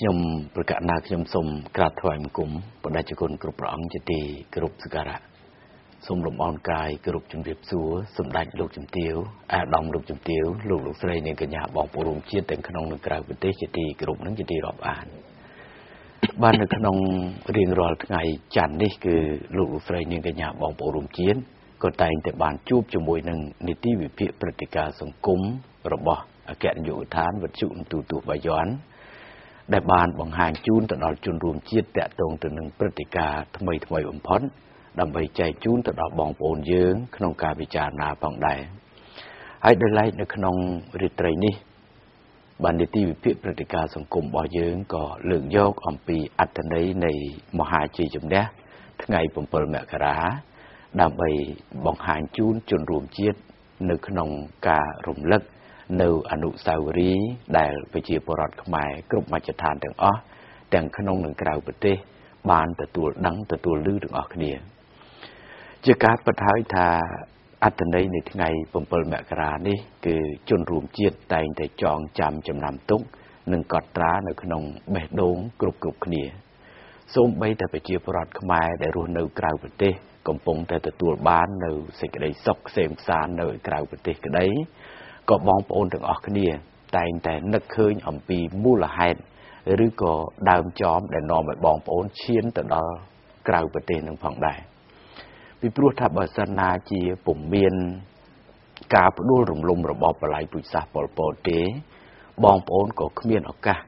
បាទខ្ញុំប្រកាសណាខ្ញុំសូមក្រាបថ្វាយបង្គំបដិជគុណគ្រប់ព្រះអង្គជាទីគោរពសក្ការៈសូមលំអរកាយគោរពជំរាបសួរសម្ដេចលោកជំទាវអាដាមលោកជំទាវលោកលោកស្រីនិងកញ្ញាបងប្អូនរួមជាតិទាំងក្នុងនិងក្រៅប្រទេសជាទីគោរពនិងជាទីរាប់អានបាននៅក្នុងរៀងរាល់ថ្ងៃច័ន្ទនេះគឺលោកលោកស្រីនិងកញ្ញាបងប្អូនរួមជាតិក៏តែងតែបានជួបជាមួយនឹងនីតិវិភាគព្រឹត្តិការណ៍សង្គមរបស់អគ្គនាយកដ្ឋានវិទ្យុទូទស្សន៍បាយ័ន ដែលបានបង្ហាញជូនទៅដល់ជនរួមជាតិតកតងទៅនឹងព្រឹត្តិការណ៍ថ្មីថ្មីបំផុតដើម្បីចែកជូនទៅដល់បងប្អូនយើង ក្នុងការពិចារណាផងដែរហើយដោយឡែកនៅក្នុងរាត្រីនេះ បាននីតិវិភាគព្រឹត្តិការណ៍សង្គមរបស់យើងក៏លើកយកអំពីអត្តន័យនៃមហាជ័យជំនះថ្ងៃ7មករាដើម្បីបង្ហាញជូនជនរួមជាតិនៅក្នុងការរំលឹក នៅអនុស្សាវរីយ៍ដែលប្រជាពលរដ្ឋខ្មែរគ្រប់មជ្ឈដ្ឋានទាំងអស់ទាំងក្នុងនិងក្រៅប្រទេស បានទទួលដឹងទទួលឮទាំងអស់គ្នា ជាការពិតហើយថាអត្តន័យនៃថ្ងៃ7មករានេះ គឺជនរួមជាតិតែងតែចងចាំចំណាំទុកនិងកត់ត្រានៅក្នុងបេះដូងគ្រប់គ្រប់គ្នាសូម្បីតែប្រជាពលរដ្ឋខ្មែរដែលរស់នៅក្រៅប្រទេស កំពុងតែទទួលបាននៅសេចក្តីសុខក្សេមក្សាននៅក្រៅប្រទេសក្តី ក៏បងប្អូនទាំងអស់គ្នា តែងតែនឹកឃើញអំពីមូលហេតុឬក៏ដើមចមដែលនាំឲ្យបងប្អូនឈានទៅដល់ក្រៅប្រទេសនឹងផងដែរពីព្រោះថាបើសិនណាជាពុំមានការផ្ដួលរំលំរបបបល័យពុជសាសប៉ុលពតទេ បងប្អូនក៏គ្មានឱកាស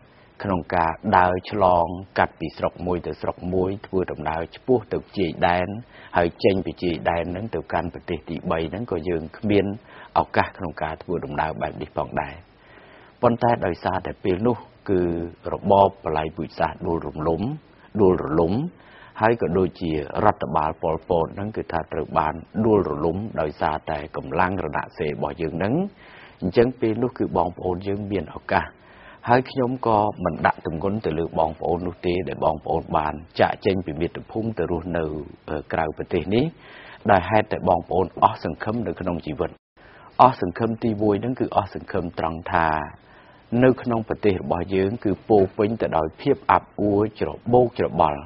ក្នុងការដើរឆ្លង កាត់ពីស្រុកមួយទៅស្រុកមួយធ្វើដំណើរឆ្ពោះទៅជាយដែនហើយចេញពីជាយដែនហ្នឹងទៅកាន់ប្រទេសទី3ហ្នឹងក៏យើងគ្មានឱកាសក្នុងការធ្វើដំណើរបែបនេះផងដែរប៉ុន្តែដោយសារតែពេលនោះ គឺរបបបល័យពុជសាសដួលរំលំដួលរលំហើយក៏ដូចជារដ្ឋបាលប៉ុលពតហ្នឹងគឺថាត្រូវបានដួលរលំដោយសារតែកម្លាំងរណសេរីរបស់យើងហ្នឹងអញ្ចឹងពេលនោះគឺបងប្អូនយើងមានឱកាស ហើយខ្ញុំក៏មិនដាក់ទម្ងន់ទៅលើបងប្អូននោះទេដែលបងប្អូនបាន ចាក់ចេញពីមាតុភូមិទៅរស់នៅក្រៅប្រទេសនេះដោយហេតុតែបងប្អូនអស់សង្ឃឹមនៅក្នុងជីវិតអស់សង្ឃឹមទី1ហ្នឹងគឺអស់សង្ឃឹមត្រង់ថានៅក្នុងប្រទេសរបស់យើង គឺពោពេញទៅដោយភាពអាប់អួរច្របូកច្របល់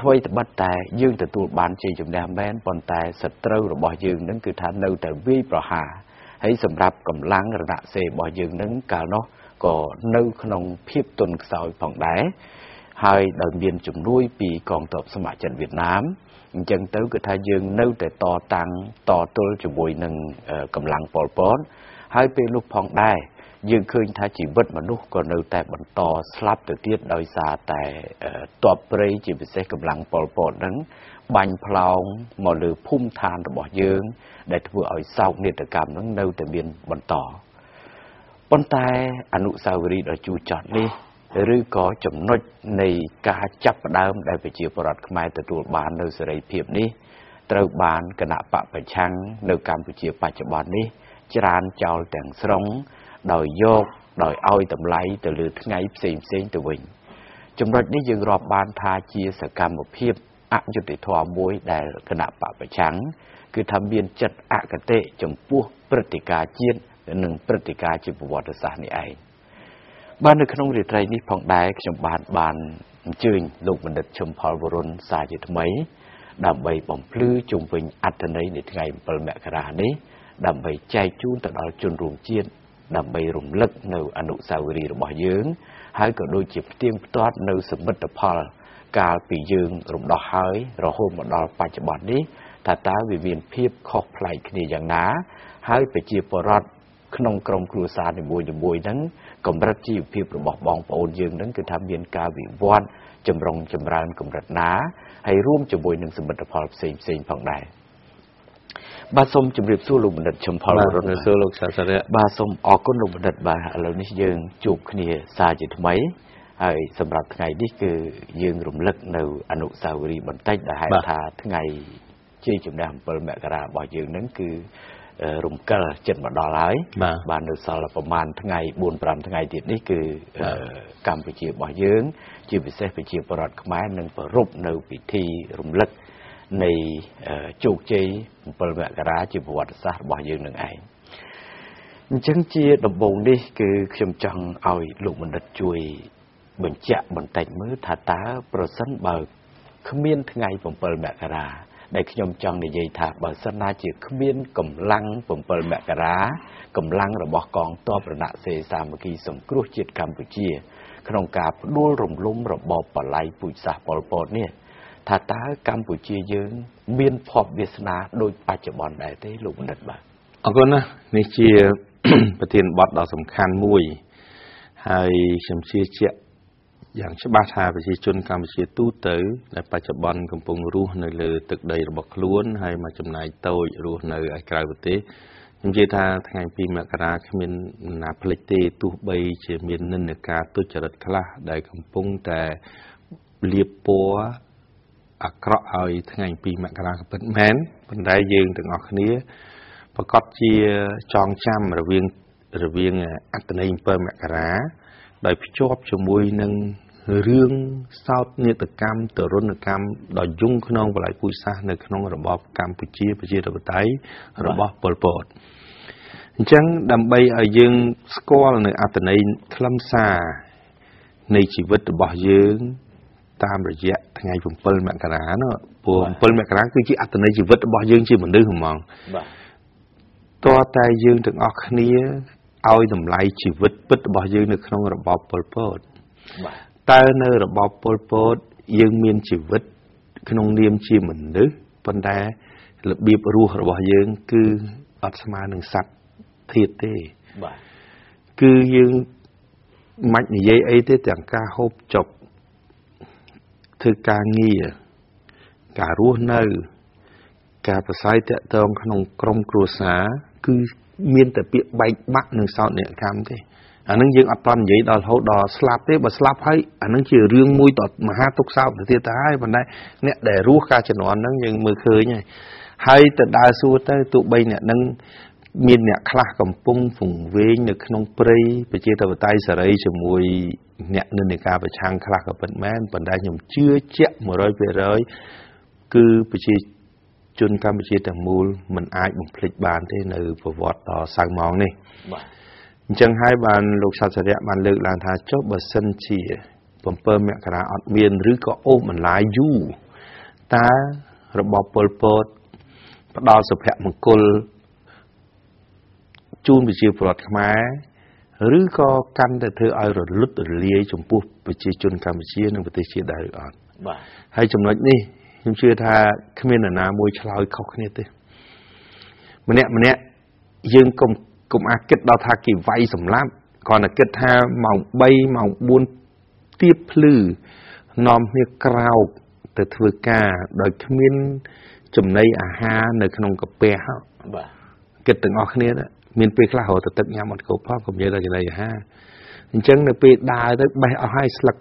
អ្វីត្បិតតែយើងទទួលបានជ័យជំនះមែនប៉ុន្តែសត្រូវរបស់យើងនឹងគឺថានៅតែវាយប្រហារហើយសម្រាប់កម្លាំងរណសេរីរបស់យើងនឹងកាលនោះ ក៏នៅក្នុងភាពទន់ខ្សោយផងដែរហើយដោយមានជំនួយពីកងទ័ពស្ម័គ្រចិត្តវៀតណាមអញ្ចឹងទៅគឺថាយើងនៅតែតតាំងតទល់ជាមួយនឹងកម្លាំងប៉ុលពតហើយពេលនោះផងដែរយើងឃើញថាជីវិតមនុស្សក៏នៅតែបន្តស្លាប់ទៅទៀតដោយសារតែតបព្រៃជាពិសេសកម្លាំងប៉ុលពតហ្នឹងបាញ់ផ្លោងមកលើភូមិឋានរបស់យើង ដែលធ្វើឲ្យសោកនាដកម្មហ្នឹងនៅតែមានបន្ត ប៉ុន្តែអនុស្សាវរីយ៍ដ៏ជូរចត់នេះឬក៏ចំណុចនៃការចាប់ផ្ដើមដែលប្រជាពលរដ្ឋខ្មែរទទួលបាននៅសេរីភាពនេះត្រូវបានគណៈបពប្រឆាំងនៅកម្ពុជាបច្ចុប្បន្ននេះច្រានចោលទាំងស្រុងដោយយកដោយឲ្យតម្លៃទៅលើថ្ងៃផ្សេងផ្សេងទៅវិញចំណុចនេះយើងរាប់បានថាជាសកម្មភាពអយុត្តិធម៌មួយដែលគណៈបពប្រឆាំងគឺថាមានចិត្តអកតេចំពោះព្រឹត្តិការណ៍ជាតិ និងព្រឹត្តិការណ៍ជាប្រវត្តិសាស្ត្រនេះឯងបាននៅក្នុងរាត្រីនេះផងដែរខ្ញុំបានបានអញ្ជើញលោកបណ្ឌិតឈឹមផលវរុនសាជាថ្មី ដើម្បីបំភ្លឺជុំវិញអត្ថន័យនៃថ្ងៃ7មករានេះដើម្បីចែកជូនទៅដល់ជនរួមជាតិដើម្បីរំលឹកនៅអនុស្សាវរីយ៍របស់យើង ហើយក៏ដូចជាផ្ទៀងផ្ទាត់នៅសមិទ្ធផល កាលពីយើងរំដោះហើយរហូតមកដល់បច្ចុប្បន្ននេះថាតើវាមានភាពខុសប្លែកគ្នាយ៉ាងណា ហើយប្រជាពលរដ្ឋ ក្នុងក្រុមគ្រួសារនីមួយៗហ្នឹងកម្រិតជីវភាពរបស់បងប្អូនយើងហ្នឹងគឺថាមានការវិវត្តចម្រុងចម្រើនកម្រិតណាហើយរួមជាមួយនឹងសមិទ្ធផលផ្សេងផ្សេងផងដែរបាទសូមជម្រាបសួរលោកបណ្ឌិតឈឹមផលរតនសួរលោកសាស្ត្រាបាទសូមអរគុណលោកបណ្ឌិតបាទឥឡូវនេះយើងជួបគ្នាសារជាថ្មីហើយសម្រាប់ថ្ងៃនេះគឺយើងរំលឹកនៅអនុស្សាវរីយ៍បន្តិចដែលហៅថាថ្ងៃជ័យជំនះ7មករារបស់យើងហ្នឹងគឺ រំកិលចិត្តមកដល់ហើយបាននៅសល់ប្រហែលថ្ងៃ4 5ថ្ងៃទៀតនេះគឺកម្ពុជារបស់យើង ជាពិសេសប្រជាពលរដ្ឋខ្មែរនឹងប្រពៃនៅពិធីរំលឹកនៃជោគជ័យ7មករាជាប្រវត្តិសាស្ត្ររបស់យើងនឹងឯងអញ្ចឹងជាដំបូងនេះគឺខ្ញុំចង់ឲ្យលោកបណ្ឌិតជួយបញ្ជាក់បន្តិចមើលថាតើប្រសិនបើគ្មានថ្ងៃ7មករា ដែលខ្ញុំចង់និយាយថាបើសិនណាជាគ្មានកម្លាំង7មករាកម្លាំងរបស់កងទ័ពរណសេរីសាមគ្គីសង្គ្រោះជាតិកម្ពុជា ក្នុងការផ្ដួលរំលំរបបបល័យពូជសាសន៍ប៉ុលពតនេះថាតើកម្ពុជាយើង មានភ័ព្វវាសនាដូចបច្ចុប្បន្នដែរទេលោកបណ្ឌិតបាទអរគុណណាស់នេះជាប្រធានបទដ៏សំខាន់មួយ ហើយខ្ញុំជឿជាក់ យ៉ាងច្បាស់ថាប្រជាជនកម្ពុជាទូទៅដែលបច្ចុប្បន្នកំពុងរស់នៅលើទឹកដីរបស់ខ្លួនហើយមកចំណាយតូចរស់នៅឯក្រៅប្រទេសខ្ញុំនិយាយថាថ្ងៃ2មករាគ្មានណាផ្លេចទេទោះបីជាមាននិន្នាការទុច្ចរិតខ្លះដែលកំពុងតែលាបពណ៌អាក្រក់ឲ្យថ្ងៃ2មករាក៏ពិតមែនប៉ុន្តែយើងទាំងអស់គ្នាប្រកាសជាចងចាំរវាងរវាងអត្តន័យ7មករាដោយភ្ជាប់ជាមួយនឹង រឿងសោតនេតកម្មទរណកម្មដ៏យងក្នុងបល័យពូជសាសន៍នៅក្នុងរបបកម្ពុជាប្រជាធិបតេយ្យរបស់ប៉ុលពតអញ្ចឹងដើម្បីឲ្យយើងស្គាល់នៅអត្តន័យខ្លឹមសារនៃជីវិតរបស់យើងតាមរយៈថ្ងៃ7មករានោះព្រោះ7មករាគឺជាអត្តន័យជីវិតរបស់យើងជាមនុស្សហ្មងបាទតើតែយើងទាំងអស់គ្នាឲ្យតម្លៃជីវិតពិតរបស់យើងនៅក្នុងរបបប៉ុលពត តើនៅរបបប៉ុលពតយើងមានជីវិត ក្នុងនាមជាមនុស្សប៉ុន្តែរបៀបរស់របស់យើង គឺអត់ស្មើនឹងសត្វធាតទេបាទគឺយើងមិននិយាយអីទេទាំងការហូបចុកធ្វើការងារការរស់នៅ ការប្រស័យតាក់ទងក្នុង ក្រុមគ្រួសារគឺមានតែពាក្យបែកបាក់និងសោតនេកម្មទេ អានឹងយើងអត់តន់និយាយដល់រហូតដល់ស្លាប់ទេបើស្លាប់ហើយអានឹងជារឿងមួយតមហាទុកសោកទៅទៀតទៅហើយប៉ុន្តែអ្នកដែលរស់ការជំនាន់ហ្នឹងយើងមើលឃើញហើយហើយទៅដើរសួរទៅទោះបីអ្នកនឹងមានអ្នកខ្លះកំពុងពង្វេងនៅក្នុងព្រៃប្រជាធិបតេយ្យសេរីជាមួយអ្នកនិន្នាការប្រឆាំងខ្លះក៏ពិតមែនប៉ុន្តែខ្ញុំជឿជាក់100%គឺប្រជាជនកម្ពុជាទាំងមូលមិនអាចបំភ្លេចបានទេនៅប្រវត្តិដ៏សៅម៉ងនេះបាទ អញ្ចឹងហើយបានលោកសាស្ត្ររៈបានលើកឡើងថាចុះបើសិនជា7មករាអត់មានឬក៏អូសបន្លាយយូរតើរបបប៉ុលពតផ្ដល់សុភមង្គលជូនប្រជាពលរដ្ឋខ្មែរឬក៏កាន់តែធ្វើឲ្យរលត់រលាយចំពោះប្រជាជនកម្ពុជានិងប្រទេសជាតិដែរឬអត់បាទហើយចំណុចនេះខ្ញុំជឿថាគ្មាននរណាមួយឆ្លើយខុសគ្នាទេម្នាក់ម្នាក់យើងកុំ កុំអាចគិតដល់ថាគេវាយសម្លាប់គ្រាន់តែគិតថាម៉ោង3ម៉ោង4ទៀបភ្លឺនាំគ្នាក្រោកទៅធ្វើការដោយគ្មានចំណីអាហារនៅក្នុងកាពះបាទគិតទាំងអស់គ្នាមានពេលខ្លះរត់ទៅទឹកញ៉ាំអត់គ្រប់ផងកុំនិយាយដល់ចំណីអាហារអញ្ចឹងនៅពេលដើរទៅបេះអស់ហើយស្លឹក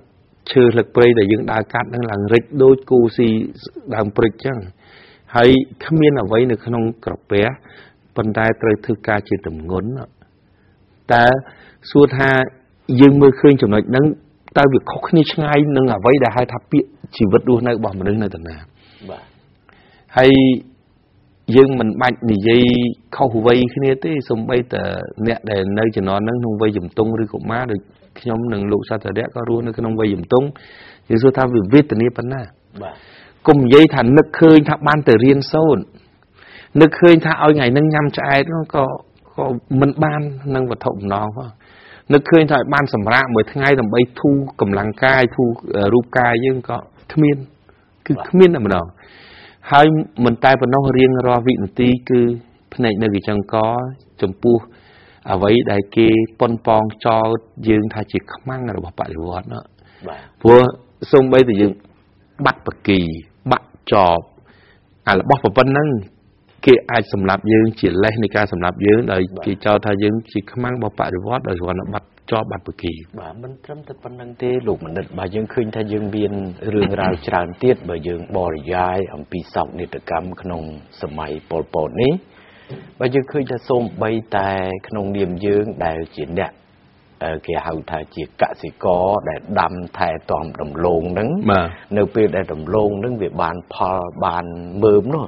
ឈើស្លឹកព្រៃដែលយើងដើរកាត់ហ្នឹងឡើងរិចដូចគូស៊ីដើមព្រិចចឹងហើយគ្មានអ្វីនៅក្នុងក្រពះ ប៉ុន្តែត្រូវធ្វើការជាទម្ងន់តើសួរថាយើងមើលឃើញចំណុចហ្នឹងតើវាខុសគ្នាឆ្ងាយនឹងអ្វីដែលហៅថាពាក្យជីវិតរស់នៅរបស់មនុស្សនៅតាណាបាទហើយយើងមិនបាច់និយាយខុសវ័យគ្នាទេសំបីតអ្នកដែលនៅជំនាន់ហ្នឹងក្នុងវ័យជំទង់ឬកុមារដូចខ្ញុំនិងលោកសាស្ត្ររៈក៏រស់នៅក្នុងវ័យជំទង់យើងសួរថាវាវេទនាប៉ុណ្ណាបាទកុំនិយាយថានឹកឃើញថាបានទៅរៀនសូត្រ នឹកឃើញថាឲ្យថ្ងៃហ្នឹងញ៉ាំឆ្អែតក៏ក៏មិនបាននឹងវត្ថុបំណងផងនឹកឃើញថាឲ្យបានសម្រាកមួយថ្ងៃដើម្បីធូរកម្លាំងកាយធូររូបកាយយើងក៏គ្មាន គឺគ្មានតែម្ដងហើយមិនតែប៉ុណ្ណោះរៀងរាល់វិនាទីគឺភ្នែកនៅកញ្ចឹងកចំពោះអ្វីដែលគេប៉ុនប៉ងចោតយើងថាជាខ្មាំងរបស់បដិវត្តណាបាទព្រោះសូម្បីតែយើងបាត់បកីបាក់ចប់អារបស់ប៉ុណ្ណឹង គេអាចសម្លាប់យើងជាលេសនៃការសម្លាប់យើងដោយគេចោទថាយើងជាខ្មាំងរបស់បដិវត្តដោយគ្រាន់តែបាត់ជាប់បាត់បគីបាទមិនត្រឹមតែប៉ុណ្្នឹងទេលោកមនិតបើយើងឃើញថាយើងមានរឿងរ៉ាវច្រើនទៀតបើយើងបរិយាយអំពីសោកនាដកម្មក្នុងសម័យប៉ុលពតនេះបើយើងឃើញថាសូម្បីតែក្នុងនាមយើងដែលជាអ្នកគេហៅថាជាកសិករដែលដាំថែទាំដំឡូងហ្នឹងនៅពេលដែលដំឡូងហ្នឹងវាបានផលបានមើមនោះ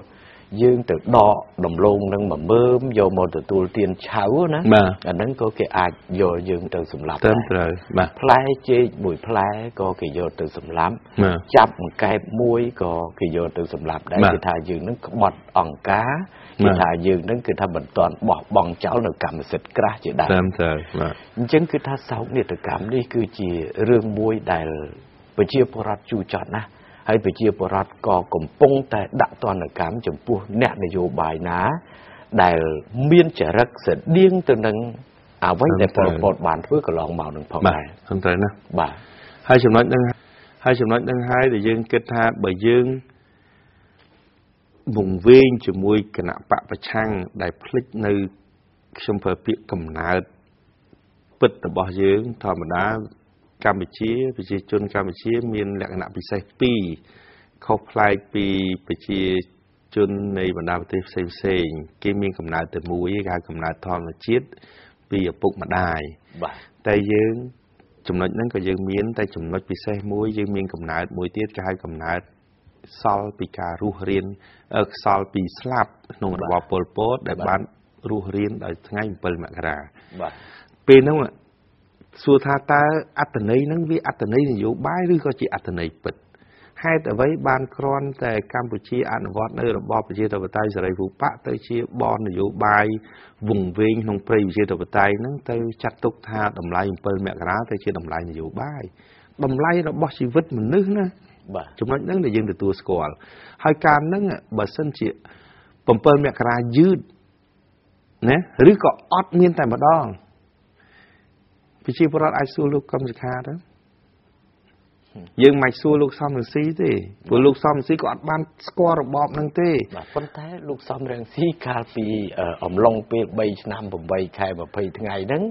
យើងទៅដកដំឡូងនឹងមួយមើមយកមកទទួលទានឆៅណាបាទអាហ្នឹងក៏គេអាចយកយើងទៅសម្លាប់ត្រឹមដែរត្រូវបាទផ្លែចេកមួយផ្លែក៏គេយកទៅសម្លាប់បាទចាប់អង្កែបមួយក៏គេយកទៅសម្លាប់ដែរបាទគេថាយើងនឹងក្បត់អង្ការបាគេទថាយើងនឹងគឺថាមិនទាន់បោះបង់ចោលនៅកម្មសិទ្ធិក្រាស់ជាដើត្រឹមមត្រូវបាទអញ្ចឹងគឺថាសោកនាដកម្មនេះគឺជារឿងមួយដែលប្រជាពលរដ្ឋជួចចត់ណាស់ ហើយប្រជាពលរដ្ឋក៏កំពុងតែដាក់ទណ្ឌកម្មចំពោះអ្នកនយោបាយណា ដែលមានចរិតស្តៀងទៅនឹងអ្វីដែលពលពតបានធ្វើកន្លងមកនឹងផងបាទដែរត្រឹមត្រូវណាស់បាទហើយចំណុចហ្នឹងហើយចំណុចហ្នឹងហើយដែលយើងគិតថាបើយើងវង្វេងជាមួយគណៈបកប្រឆាំងដែលភ្លេចនៅខ្ញុំប្រើពាក្យកំណើតពិតរបស់យើងធម្មតា កម្ពុជាប្រជាជនកម្ពុជាមានលក្ខណៈពិសេសពីរខុសប្លែកពីប្រជាជននៃបណ្ដាប្រទេសផ្សេងផ្សេងៗគេមានកំណើតតែមួយគេហៅកំណើតធម្មជាតិពីឪពុកម្ដាយបាទតែយើងចំណុចហ្នឹងក៏យើងមានតែចំណុចពិសេសមួយយើងមានកំណើតមួយទៀតគេហៅកំណើតសល់ពីការរស់រៀនអឺសល់ពីស្លាប់ក្នុងរបបប៉ុលពតដែលបានរស់រៀនដោយថ្ងៃ7មករាបាទពេលហ្នឹង សួរថាតើអត្តន័យហ្នឹងវាអត្តន័យនយោបាយឬក៏ជាអត្តន័យពិតហេតុអ្វីបានគ្រាន់តែកម្ពុជាអនុវត្តនៅរបបប្រជាធិបតេយ្យសេរីភូប៉ាទៅជាបននយោបាយវង្វេងក្នុងព្រៃប្រជាធិបតេយ្យហ្នឹងទៅចាត់ទុកថាតម្លៃ7មករាទៅជាតម្លៃនយោបាយតម្លៃរបស់ជីវិតមនុស្សណាបាទចំណុចហ្នឹងដែលយើងទទួលស្គាល់ហើយការហ្នឹងបើសិនជា7មករាយឺតណាឬក៏អត់មានតែម្ដង ប្រជាពលរដ្ឋអាចសួរលោកកឹមសុខាទៅយើងមិនសួរលោកសំរងស៊ីទេព្រោះលោកសំរងស៊ីក៏អត់បានស្គាល់របបហ្នឹងទេបាទប៉ុន្តែលោកសំរងស៊ីកាលពីអឺអំឡុងពេល3ឆ្នាំ8ខែ20ថ្ងៃហ្នឹង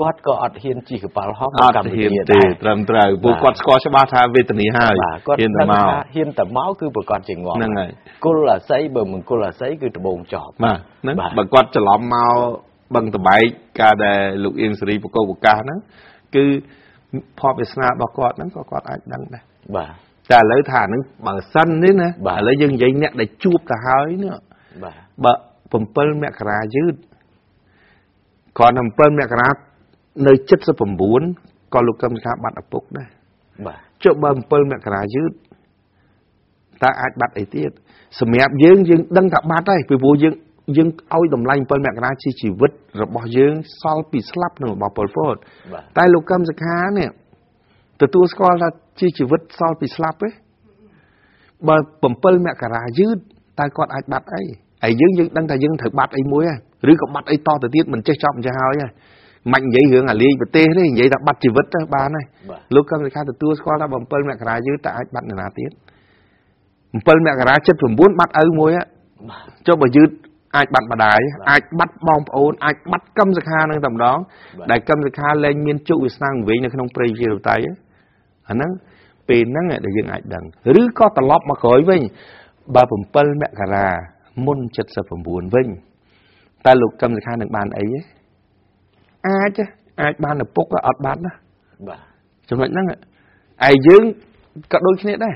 គាត់ក៏អត់ហ៊ានជិះកប៉ាល់ហោះអត់កម្ហ៊ានពុជាទេដែរត្រឹមត្រូវព្រោះបាទគាត់ស្គាល់ច្បាស់ថាវេទនីហើយបាទគាត់ហ៊ានតែដឹងមកថាហ៊ានតែមកគឺប្រកាសជាងាប់ហ្នឹងហើយគុលអាស័យបើមិនគុលអាស័យគឺដបងចប់បាទហ្នឹងបាទបើគាត់ច្រឡំមក បឹងតបែកការដែលលោកអៀងសេរីបកោបកាសហ្នឹងគឺភ័ព្វវាសនារបស់គាត់ហ្នឹងក៏គាត់អាចដឹងដែរបាទតែឥឡូវថាហ្នឹងបើសិននេះណាបាទឥឡូវយើងនិយាយអ្នកដែលជួបទៅហើយនេះបាទបើ7មករាយឺតគាត់នៅ7មករានៅ79ក៏លោកកឹមសុខាបាត់ឪពុកដែរបាទចុះបើ7មករាយឺតតើអាចបាត់អីទៀតសម្រាប់យើងយើងដឹងថាបាត់ហើយពីព្រោះយើង យើងឲ្យតម្លៃ7មករាជាជីវិតរបស់យើងសល់ពីស្លាប់នៅរបស់ប៉ុលពតបាទតែលោកកឹមសុខានេះទទួលស្គាល់ថាជាជីវិតសល់ពីស្លាប់ទេបើ7មករាយឺតតើគាត់អាចបាត់អីហើយយើងយើងដឹងថាយើងត្រូវបាត់អីមួយហើយឬក៏បាត់អីតទៅទៀតមិនចេះចប់មិនចេះហើយហើយមិននិយាយរឿងអាលេខប្រទេសទេនិយាយថាបាត់ជីវិតទៅបានហើយបាទលោកកឹមសុខាទទួលស្គាល់ថា7មករាយឺតតើអាចបាត់នរណាទៀត7មករា79បាត់ឪមួយហ៎បាទចុះបើយឺត អាចបាត់ម្ដាយបាទអាចបាត់បងប្អូនអាចបាត់កឹមសខានឹងតែម្ដងបាទដែលកឹមសខាលែងមានជោគវាសនាវិញនៅក្នុងព្រៃជារតៃអាហ្នឹងពេលហ្នឹងឯងដែលយើងអាចដឹងឬក៏ត្រឡប់មកក្រោយវិញបើ7មករាមុន79វិញតើលោកកឹមសខានឹងបានអីទេអាចទេអាចបានឪពុកក៏អត់បាត់ណាបាទចំណុចហ្នឹងឯងយើងក៏ដូចគ្នាដែរ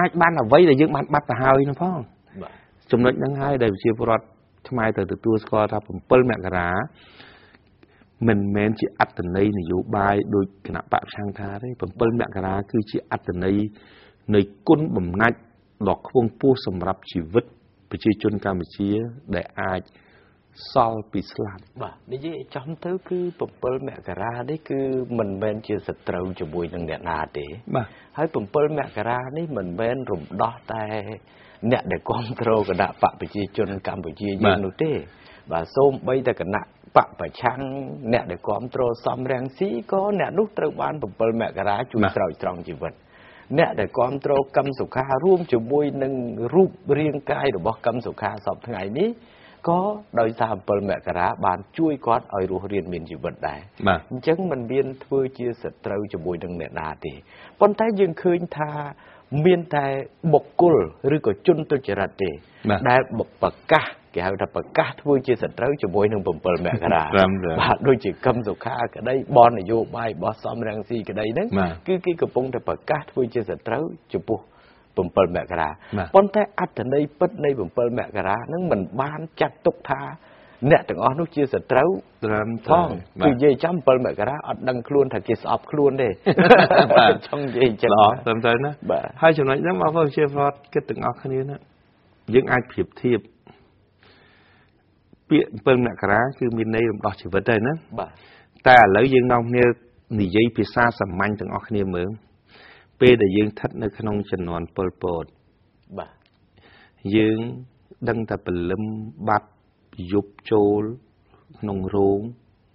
អាចបានអ្វីដែលយើងបានបាត់ទៅហើយនោះផងបាទចំណុចហ្នឹងហើយដែលប្រជាពលរដ្ឋ ខ្មែរត្រូវទទួលស្គាល់ថា7មករាមិនមែនជាអត្តន័យនយោបាយដោយគណៈបកប្រឆាំងថាទេ7មករាគឺជាអត្តន័យនៃគុណបំណាច់ដ៏ខ្ពង់ខ្ពស់សម្រាប់ជីវិតប្រជាជនកម្ពុជា ដែលអាចសល់ពីស្លាប់បាទនិយាយឲ្យចំទៅគឺ7មករានេះគឺមិនមែនជាសត្រូវជាមួយនឹងអ្នកណាទេបាទហើយ7មករានេះមិនមែនរំដោះតែ អ្នកដែលគ្រប់គ្រងគណៈបកប្រជាជនកម្ពុជាយើងនោះទេ បាទសូម្បីតែគណៈបកប្រឆាំងអ្នកដែលគ្រប់គ្រងសំរងស៊ីក៏អ្នកនោះត្រូវបាន7មករាជួយស្រោចត្រង់ជីវិតអ្នកដែលគ្រប់គ្រងកឹមសុខារួមជាមួយនឹងរូបរាងកាយរបស់កឹមសុខាសពថ្ងៃនេះក៏ដោយសារ7មករាបានជួយគាត់ឲ្យរស់រានមានជីវិតដែរបាទអញ្ចឹងมันមានធ្វើជាសត្រូវជាមួយនឹងអ្នកណាទេប៉ុន្តែយើងឃើញថា មានតែបុគ្គលឬក៏ជនទុច្ចរិតទេបាទដែលប្រកាសគេហៅថាប្រកាសធ្វើជាសត្រូវជាមួយនឹង7មករាត្រឹមត្រូវបាទដូចជាកឹមសុខាក្តីបននយោបាយរបស់សំរងស៊ីក្តីហ្នឹងបាទគឺគេកំពុងតែប្រកាសធ្វើជាសត្រូវចំពោះ7មករាប៉ុន្តែអត្ថន័យពិតនៃ7មករានឹងមិនបានចាត់ទុកថា អ្នកទាំងអស់នោះជាសត្រូវត្រឹមផងគឺនិយាយចាំ7មករាអត់ដឹងខ្លួនថាគេស្អប់ខ្លួនទេបាទចង់និយាយចឹងល្អត្រឹមត្រូវណាហើយចំណុចហ្នឹងបងប្អូនជាវត្តគិតទាំងអស់គ្នាណាយើងអាចប្រៀបធៀបពាក្យ7មករាគឺមានន័យរំដោះជីវិតហើយណាបាទតែឥឡូវយើងនាំគ្នានិយាយភាសាសាមញ្ញទាំងអស់គ្នាមើលពេលដែលយើងស្ថិតនៅក្នុងជំនាន់ពលពតបាទយើងដឹងតែព្រលឹមបាត់ យប់ចូលក្នុងរោង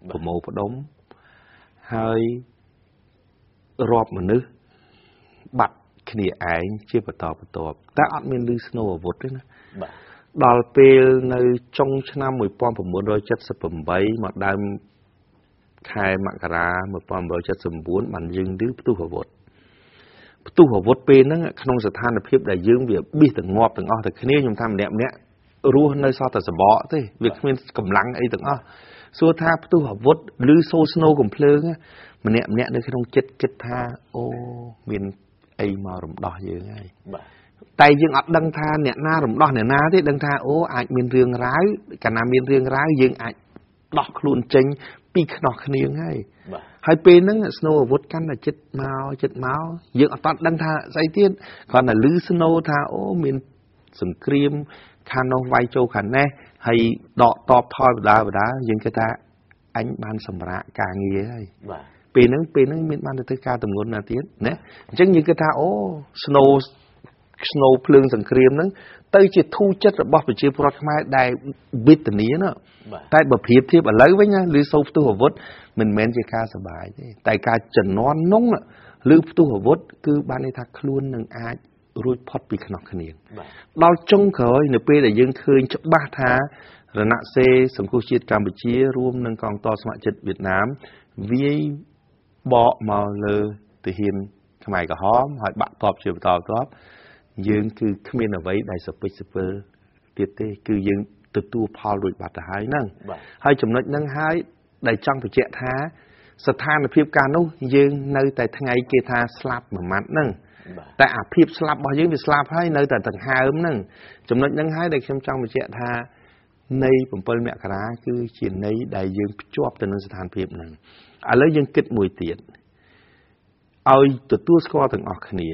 ប្រមោផ្ដុំហើយរាប់មនុស្សបាត់គ្នាឯងជាបន្តបន្ទាប់តែអត់មានលឺស្នូអាវុធទេណាបាទដល់ពេលនៅចុងឆ្នាំ1978មកដើមខែមករា1979បានយើងឮផ្ទុះអាវុធផ្ទុះអាវុធពេលហ្នឹងក្នុងស្ថានភាពដែលយើងវាប៊ីសទាំងងាប់ទាំងអស់តែគ្នាខ្ញុំថាម្នាក់ម្នាក់ រស់នៅសតតែសបកទេវាគ្មានកម្លាំងអីទាំងអស់សួរថាផ្ទុះអាវុធឬសូស្នូកំភ្លើងម្នាក់ម្នាក់នៅក្នុងចិត្តគិតថាអូមានអីមករំដោះយើងហើយបាទតែយើងអត់ដឹងថាអ្នកណារំដោះអ្នកណាទេដឹងថាអូអាចមានរឿងរ៉ាវកាលណាមានរឿងរ៉ាវយើងអាចដោះខ្លួនចេញពីខ្នោះគ្នាហើយហើយពេលហ្នឹងស្នូអាវុធកាន់តែចិត្តមកចិត្តមកយើងអត់តដឹងថាស្អីទៀតគ្រាន់តែឮស្នូថាអូមាន សង្គ្រាមខាងនោះវាយចូលខាងនេះហើយដកតបថយបដាបដាយើងគិតថាអញបានសម្រាកការងារហើយបាទពេលហ្នឹងពេលហ្នឹងមានបានទៅការតម្ងន់ណាទៀតណាអញ្ចឹងយើងគិតថាអូ snow snow ភ្លើងសង្គ្រាមហ្នឹងទៅជាធូរចិត្តរបស់ប្រជាពលរដ្ឋខ្មែរដែលវេទនាណាតែបើប្រៀបធៀបឥឡូវវិញណាឬសូវផ្ទុះអាវុធមិនមែនជាការសបាយទេតែការជំនន់នោះឬផ្ទុះអាវុធគឺបានន័យថាខ្លួននឹងអាច រួចផុតពីខ្នោះគ្នាដល់ចុងក្រោយនៅពេលដែលយើងឃើញច្បាស់ថារណសេសង្គមជាតិកម្ពុជារួមនឹងកងទ័ពស្ម័គ្រចិត្តវៀតណាមវាយបកមកលើទាហានខ្មែរក្រហមហើយបាក់តបជាបន្តបន្ទាប់យើងគឺគ្មានអ្វីដែលសពេចសពើទៀតទេ គឺយើងទទួលផលរួចបាត់ទៅហើយហ្នឹងហើយចំណុចហ្នឹងហើយដែលចង់បញ្ជាក់ថា ស្ថានភាពការនោះយើងនៅតែថ្ងៃគេថាស្លាប់មួយម៉ាត់ហ្នឹង តែអាភាពស្លាប់របស់យើងវាស្លាប់ហើយនៅតែដង្ហើមហ្នឹងចំណុចហ្នឹងហើយដែលខ្ញុំចង់បញ្ជាក់ថានៃ7មករាគឺជានៃដែលយើងភ្ជាប់ទៅនឹងស្ថានភាពហ្នឹងឥឡូវយើងគិតមួយទៀតឲ្យទទួលស្គាល់ទាំងអស់គ្នា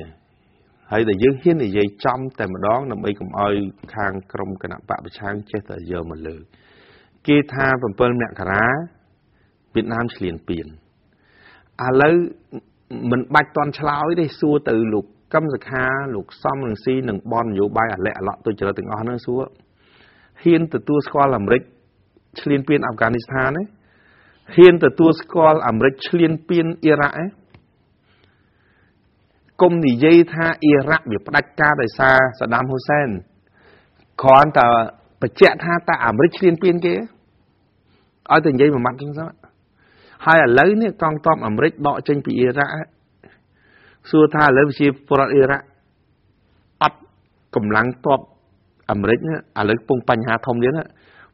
ហើយដែលយើងហ៊ាននិយាយចំតែម្ដងដើម្បីកុំឲ្យខាងក្រមគណៈបកប្រឆាំងចេះតែយកមកលើកគេថា7មករាវៀតណាមឈ្លានពានឥឡូវ មិនបាច់តន់ឆ្លើយទេសួរទៅលោកកឹមសខាលោកសំរងស៊ីនិងបននយោបាយអាឡែអាឡក់ទុច្ចរិតទាំងអស់ហ្នឹងសួរហ៊ានទទួលស្គាល់អាមេរិកឈ្លានពានអាហ្វហ្គានីស្ថានទេហ៊ានទទួលស្គាល់អាមេរិកឈ្លានពានអ៊ីរ៉ាក់ទេគុំនិយាយថាអ៊ីរ៉ាក់វាផ្ដាច់ការដោយសារសាដាមហ៊ូសែនគ្រាន់តែបញ្ជាក់ថាតើអាមេរិកឈ្លានពានគេឲ្យតែនិយាយមួយម៉ាត់ចឹងសិន ហើយឥឡូវនេះកងទ័ពអាមេរិកដកចេញពីអ៊ីរ៉ាក់សួរថាឥឡូវប្រជាពលរដ្ឋអ៊ីរ៉ាក់អត់កម្លាំងទ័ពអាមេរិកឥឡូវកំពុងបញ្ហាធំទៀតណា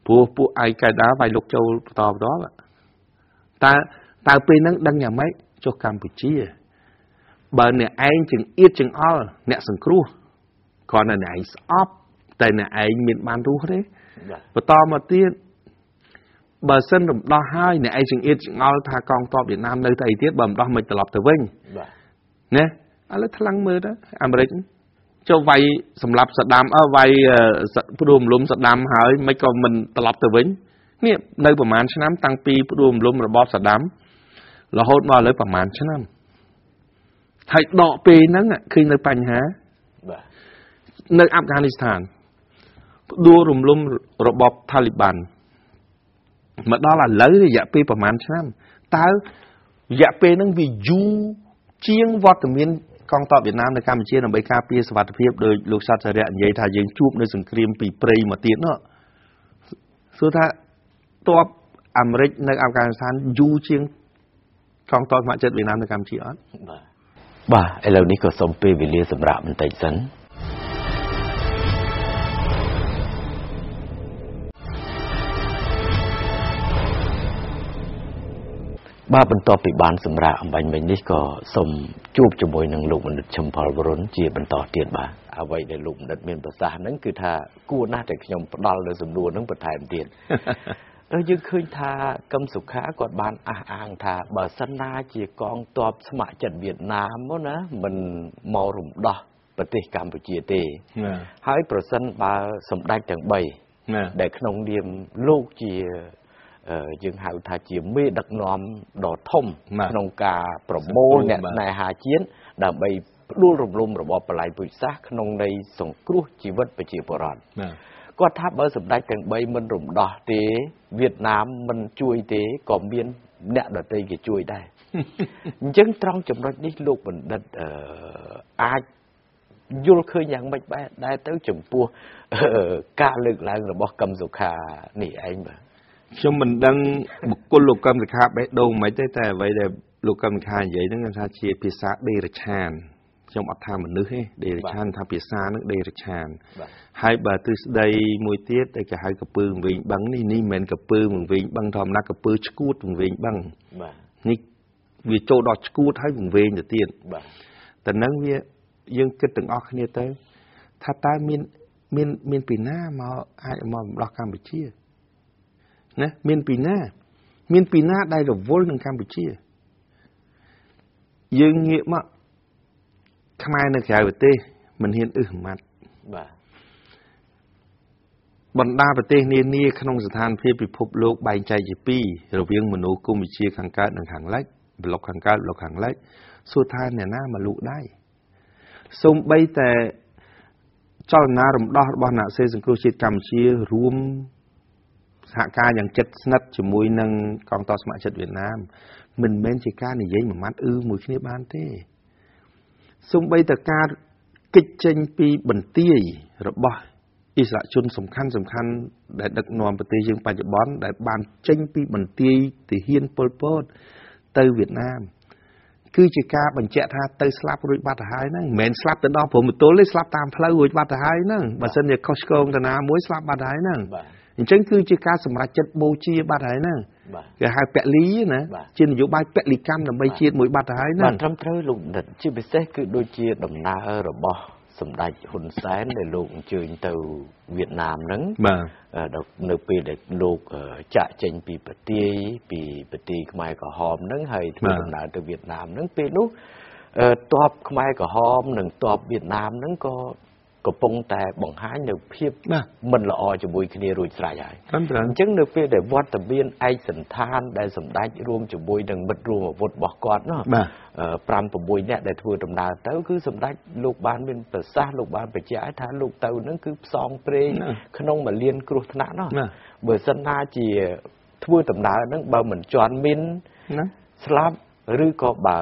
ព្រោះពួកអៃកេដាវាយលុកចូលបន្តបន្តតើតើពេលហ្នឹងដឹងយ៉ាងម៉េចចុះកម្ពុជាបើអ្នកឯងចង្អៀតចង្អល់អ្នកសង្គ្រោះគ្រាន់តែអ្នកឯងស្អប់តែអ្នកឯងមានបានរស់ទេបន្តមកទៀត បើសិនរំដោះហើយអ្នកឯងចង្អៀតចង្អល់ថាកងទ័ពវៀតណាមនៅតែអីទៀតបើរំដោះមិនត្រឡប់ទៅវិញណាឥឡូវថ្លឹងមើលទៅអាមេរិកចូលវាយសម្រាប់សាដាមអើវាយព្រួមលំសាដាមហើយមិនក៏មិនត្រឡប់ទៅវិញនេះនៅប្រហែលឆ្នាំតាំងពីព្រួមលំរបបសាដាមរហូតមកឥឡូវប្រហែលឆ្នាំហើយដកពេលហ្នឹងឃើញនៅបញ្ហាបាទនៅអាហ្វហ្គានីស្ថានផ្ដួលរំលំរបបថាលីបាន មកដល់ឥឡូវរយៈពេលប្រហែលឆ្នាំតើរយៈពេលហ្នឹងវាយូរជាងវត្តមានកងទ័ពវៀតណាមនៅកម្ពុជាដើម្បីការពារសវត្ថិភាពដោយលោកសាទរៈនិយាយថាយើងជួបនៅសង្គ្រាមពីព្រៃមកទៀតនោះសួរថាទ័ពអាមេរិកនៅអាហ្វហ្គានីស្ថានយូរជាងកងទ័ពស្ម័គ្រចិត្តវៀតណាមនៅកម្ពុជាអត់បាទបាទឥឡូវនេះក៏សូមពេលវេលាសម្រាប់បន្តិចសិន បាទបន្ទាប់ពីបានសម្រាប់អំបញ្ញមិញនេះក៏សូមជួបជាមួយនឹងលោកបណ្ឌិតឈឹមផលវរុនជាបន្តទៀតបាទអ្វីដែលលោកបណ្ឌិតមានប្រសាសន៍ហ្នឹងគឺថាគួរណាស់តែខ្ញុំផ្ដល់នៅសំណួរហ្នឹងបន្ថែមទៀតយើងឃើញថាកឹមសុខាគាត់បានអះអាងថាបើសិនណាជាកងទ័ពស្ម័គ្រចិត្តវៀតណាមមកណាមិនមករំដោះប្រទេសកម្ពុជាទេហើយប្រសិនបើសម្ដេចទាំង3ដែលក្នុងនាមលោកជា យើងហៅថាជាមេដឹកនាំដ៏ធំក្នុងការប្រមូលអ្នកស្នេហាជាតិដើម្បីផ្ដួលរំលំរបបបល្ល័ង្កពុជសាសក្នុងន័យសង្គ្រោះជីវិតប្រជាពលរដ្ឋគាត់ថាបើសម្ដេចទាំង3មិនរំដោះទេវៀតណាមមិនជួយទេក៏មានអ្នកដទៃគេជួយដែរអញ្ចឹងត្រង់ចំណុចនេះលោកបណ្ឌិតអាចយល់ឃើញយ៉ាងម៉េចបែរដែរទៅចំពោះការលើកឡើងរបស់កឹមសុខានេះឯងបាទ ខ្ញុំមិនដឹងបុគ្គលលោកកឹមសុខាបេះដូងមិនទេតែអ្វីដែលលោកកឹមសុខានិយាយហ្នឹងថាជាភាសាដេរឆានខ្ញុំអត់ថាមនុស្សទេដេរឆានថាភាសាហ្នឹងដេរឆានហើយបើទិសដីមួយទៀតដែលគេហៅកពើវវិញបឹងនេះនេះមិនមែនកពើវវិញបឹងធម្មតាកពើឈួតវវិញបឹងបាទនេះវាចូលដល់ឈួតហើយវវិញទៅទៀតបាទតែនឹងវាយើងគិតទាំងអស់គ្នាទៅថាតើមានមានមានពីណាមកអាចមកបំដោះកម្ពុជា ណាមានពីណា មានពីណាដែលរវល់នឹងកម្ពុជា យើងងាកមកខ្មែរនៅក្រៅប្រទេសមិនហ៊ានអឹសម៉ាត់បាទបណ្ដាប្រទេសនានាក្នុងស្ថានភាពពិភពលោកបែងចែកជាពីររវាងមនោគមវិជ្ជាខាងកើតនិងខាងលិចប្លុកខាងកើតប្លុកខាងលិចសួរថាអ្នកណាមកលូកដៃសូម្បីតែចលនារំដោះរបស់អ្នកសេសង្គ្រោះជាតិកម្ពុជារួម សហការយ៉ាងជិតស្និទ្ធជាមួយនឹងកងទ័ពស្ម័គ្រចិត្តវៀតណាមមិនមែនជាការនិយាយមួយម៉ាត់អឺមួយគ្នាបានទេសូម្បីតែការកិច្ចចេញពីបន្ទាយរបស់អិសរាជជនសំខាន់សំខាន់ដែលដឹកនាំប្រទេសយើងបច្ចុប្បន្នដែលបានចេញពីបន្ទាយទាហានប៉ុលពតទៅវៀតណាមគឺជាការបញ្ជាក់ថាទៅស្លាប់រួចបាត់ទៅហើយហ្នឹងមិនមែនស្លាប់ទៅដល់ព្រំមទល់ទេស្លាប់តាមផ្លូវរួចបាត់ទៅហើយហ្នឹងបើសិនជាខុសឆ្គងតាណាមួយស្លាប់បាត់ហើយហ្នឹង អញ្ចឹងគឺជាការសម្រេចចិត្តបូជាបាត់ហើយហ្នឹងគេហៅពលីណាជានយោបាយពលីកម្មដើម្បីជាតិមួយបាត់ទៅហើយហ្នឹងបាទត្រឹមត្រូវលោកបណ្ឌិតជាពិសេសគឺដូចជាដំណើររបស់សម្ដេចហ៊ុនសែនដែលលោកអញ្ជើញទៅវៀតណាមហ្នឹងបាទនៅពេលដែលលោកចាក់ចេញពីប្រទេសពីប្រទេសខ្មែរក្រហមហ្នឹងហើយធ្វើដំណើរទៅវៀតណាមហ្នឹងពេលនោះតបខ្មែរក្រហមនិងតបវៀតណាមហ្នឹងក៏ កំពុងតែបង្ហាញនៅភាពមិនល្អជាមួយគ្នារួចស្រេចហើយអញ្ចឹងនៅពេលដែលវត្តមានឯកសន្តានដែលសម្ដេចរួមជាមួយនឹងមិត្តរួមអាវុធរបស់គាត់នោះ5 6នាក់ដែលធ្វើដំណើរទៅគឺសម្ដេចលោកបានមានប្រសាសន៍លោកបានបញ្ជាក់ថាលោកទៅនឹងគឺផ្សងព្រេងក្នុងមលានគ្រោះថ្នាក់នោះបើសិនណាជាធ្វើដំណើរហ្នឹងបើមិនជន់មីនស្លាប់ឬក៏បើ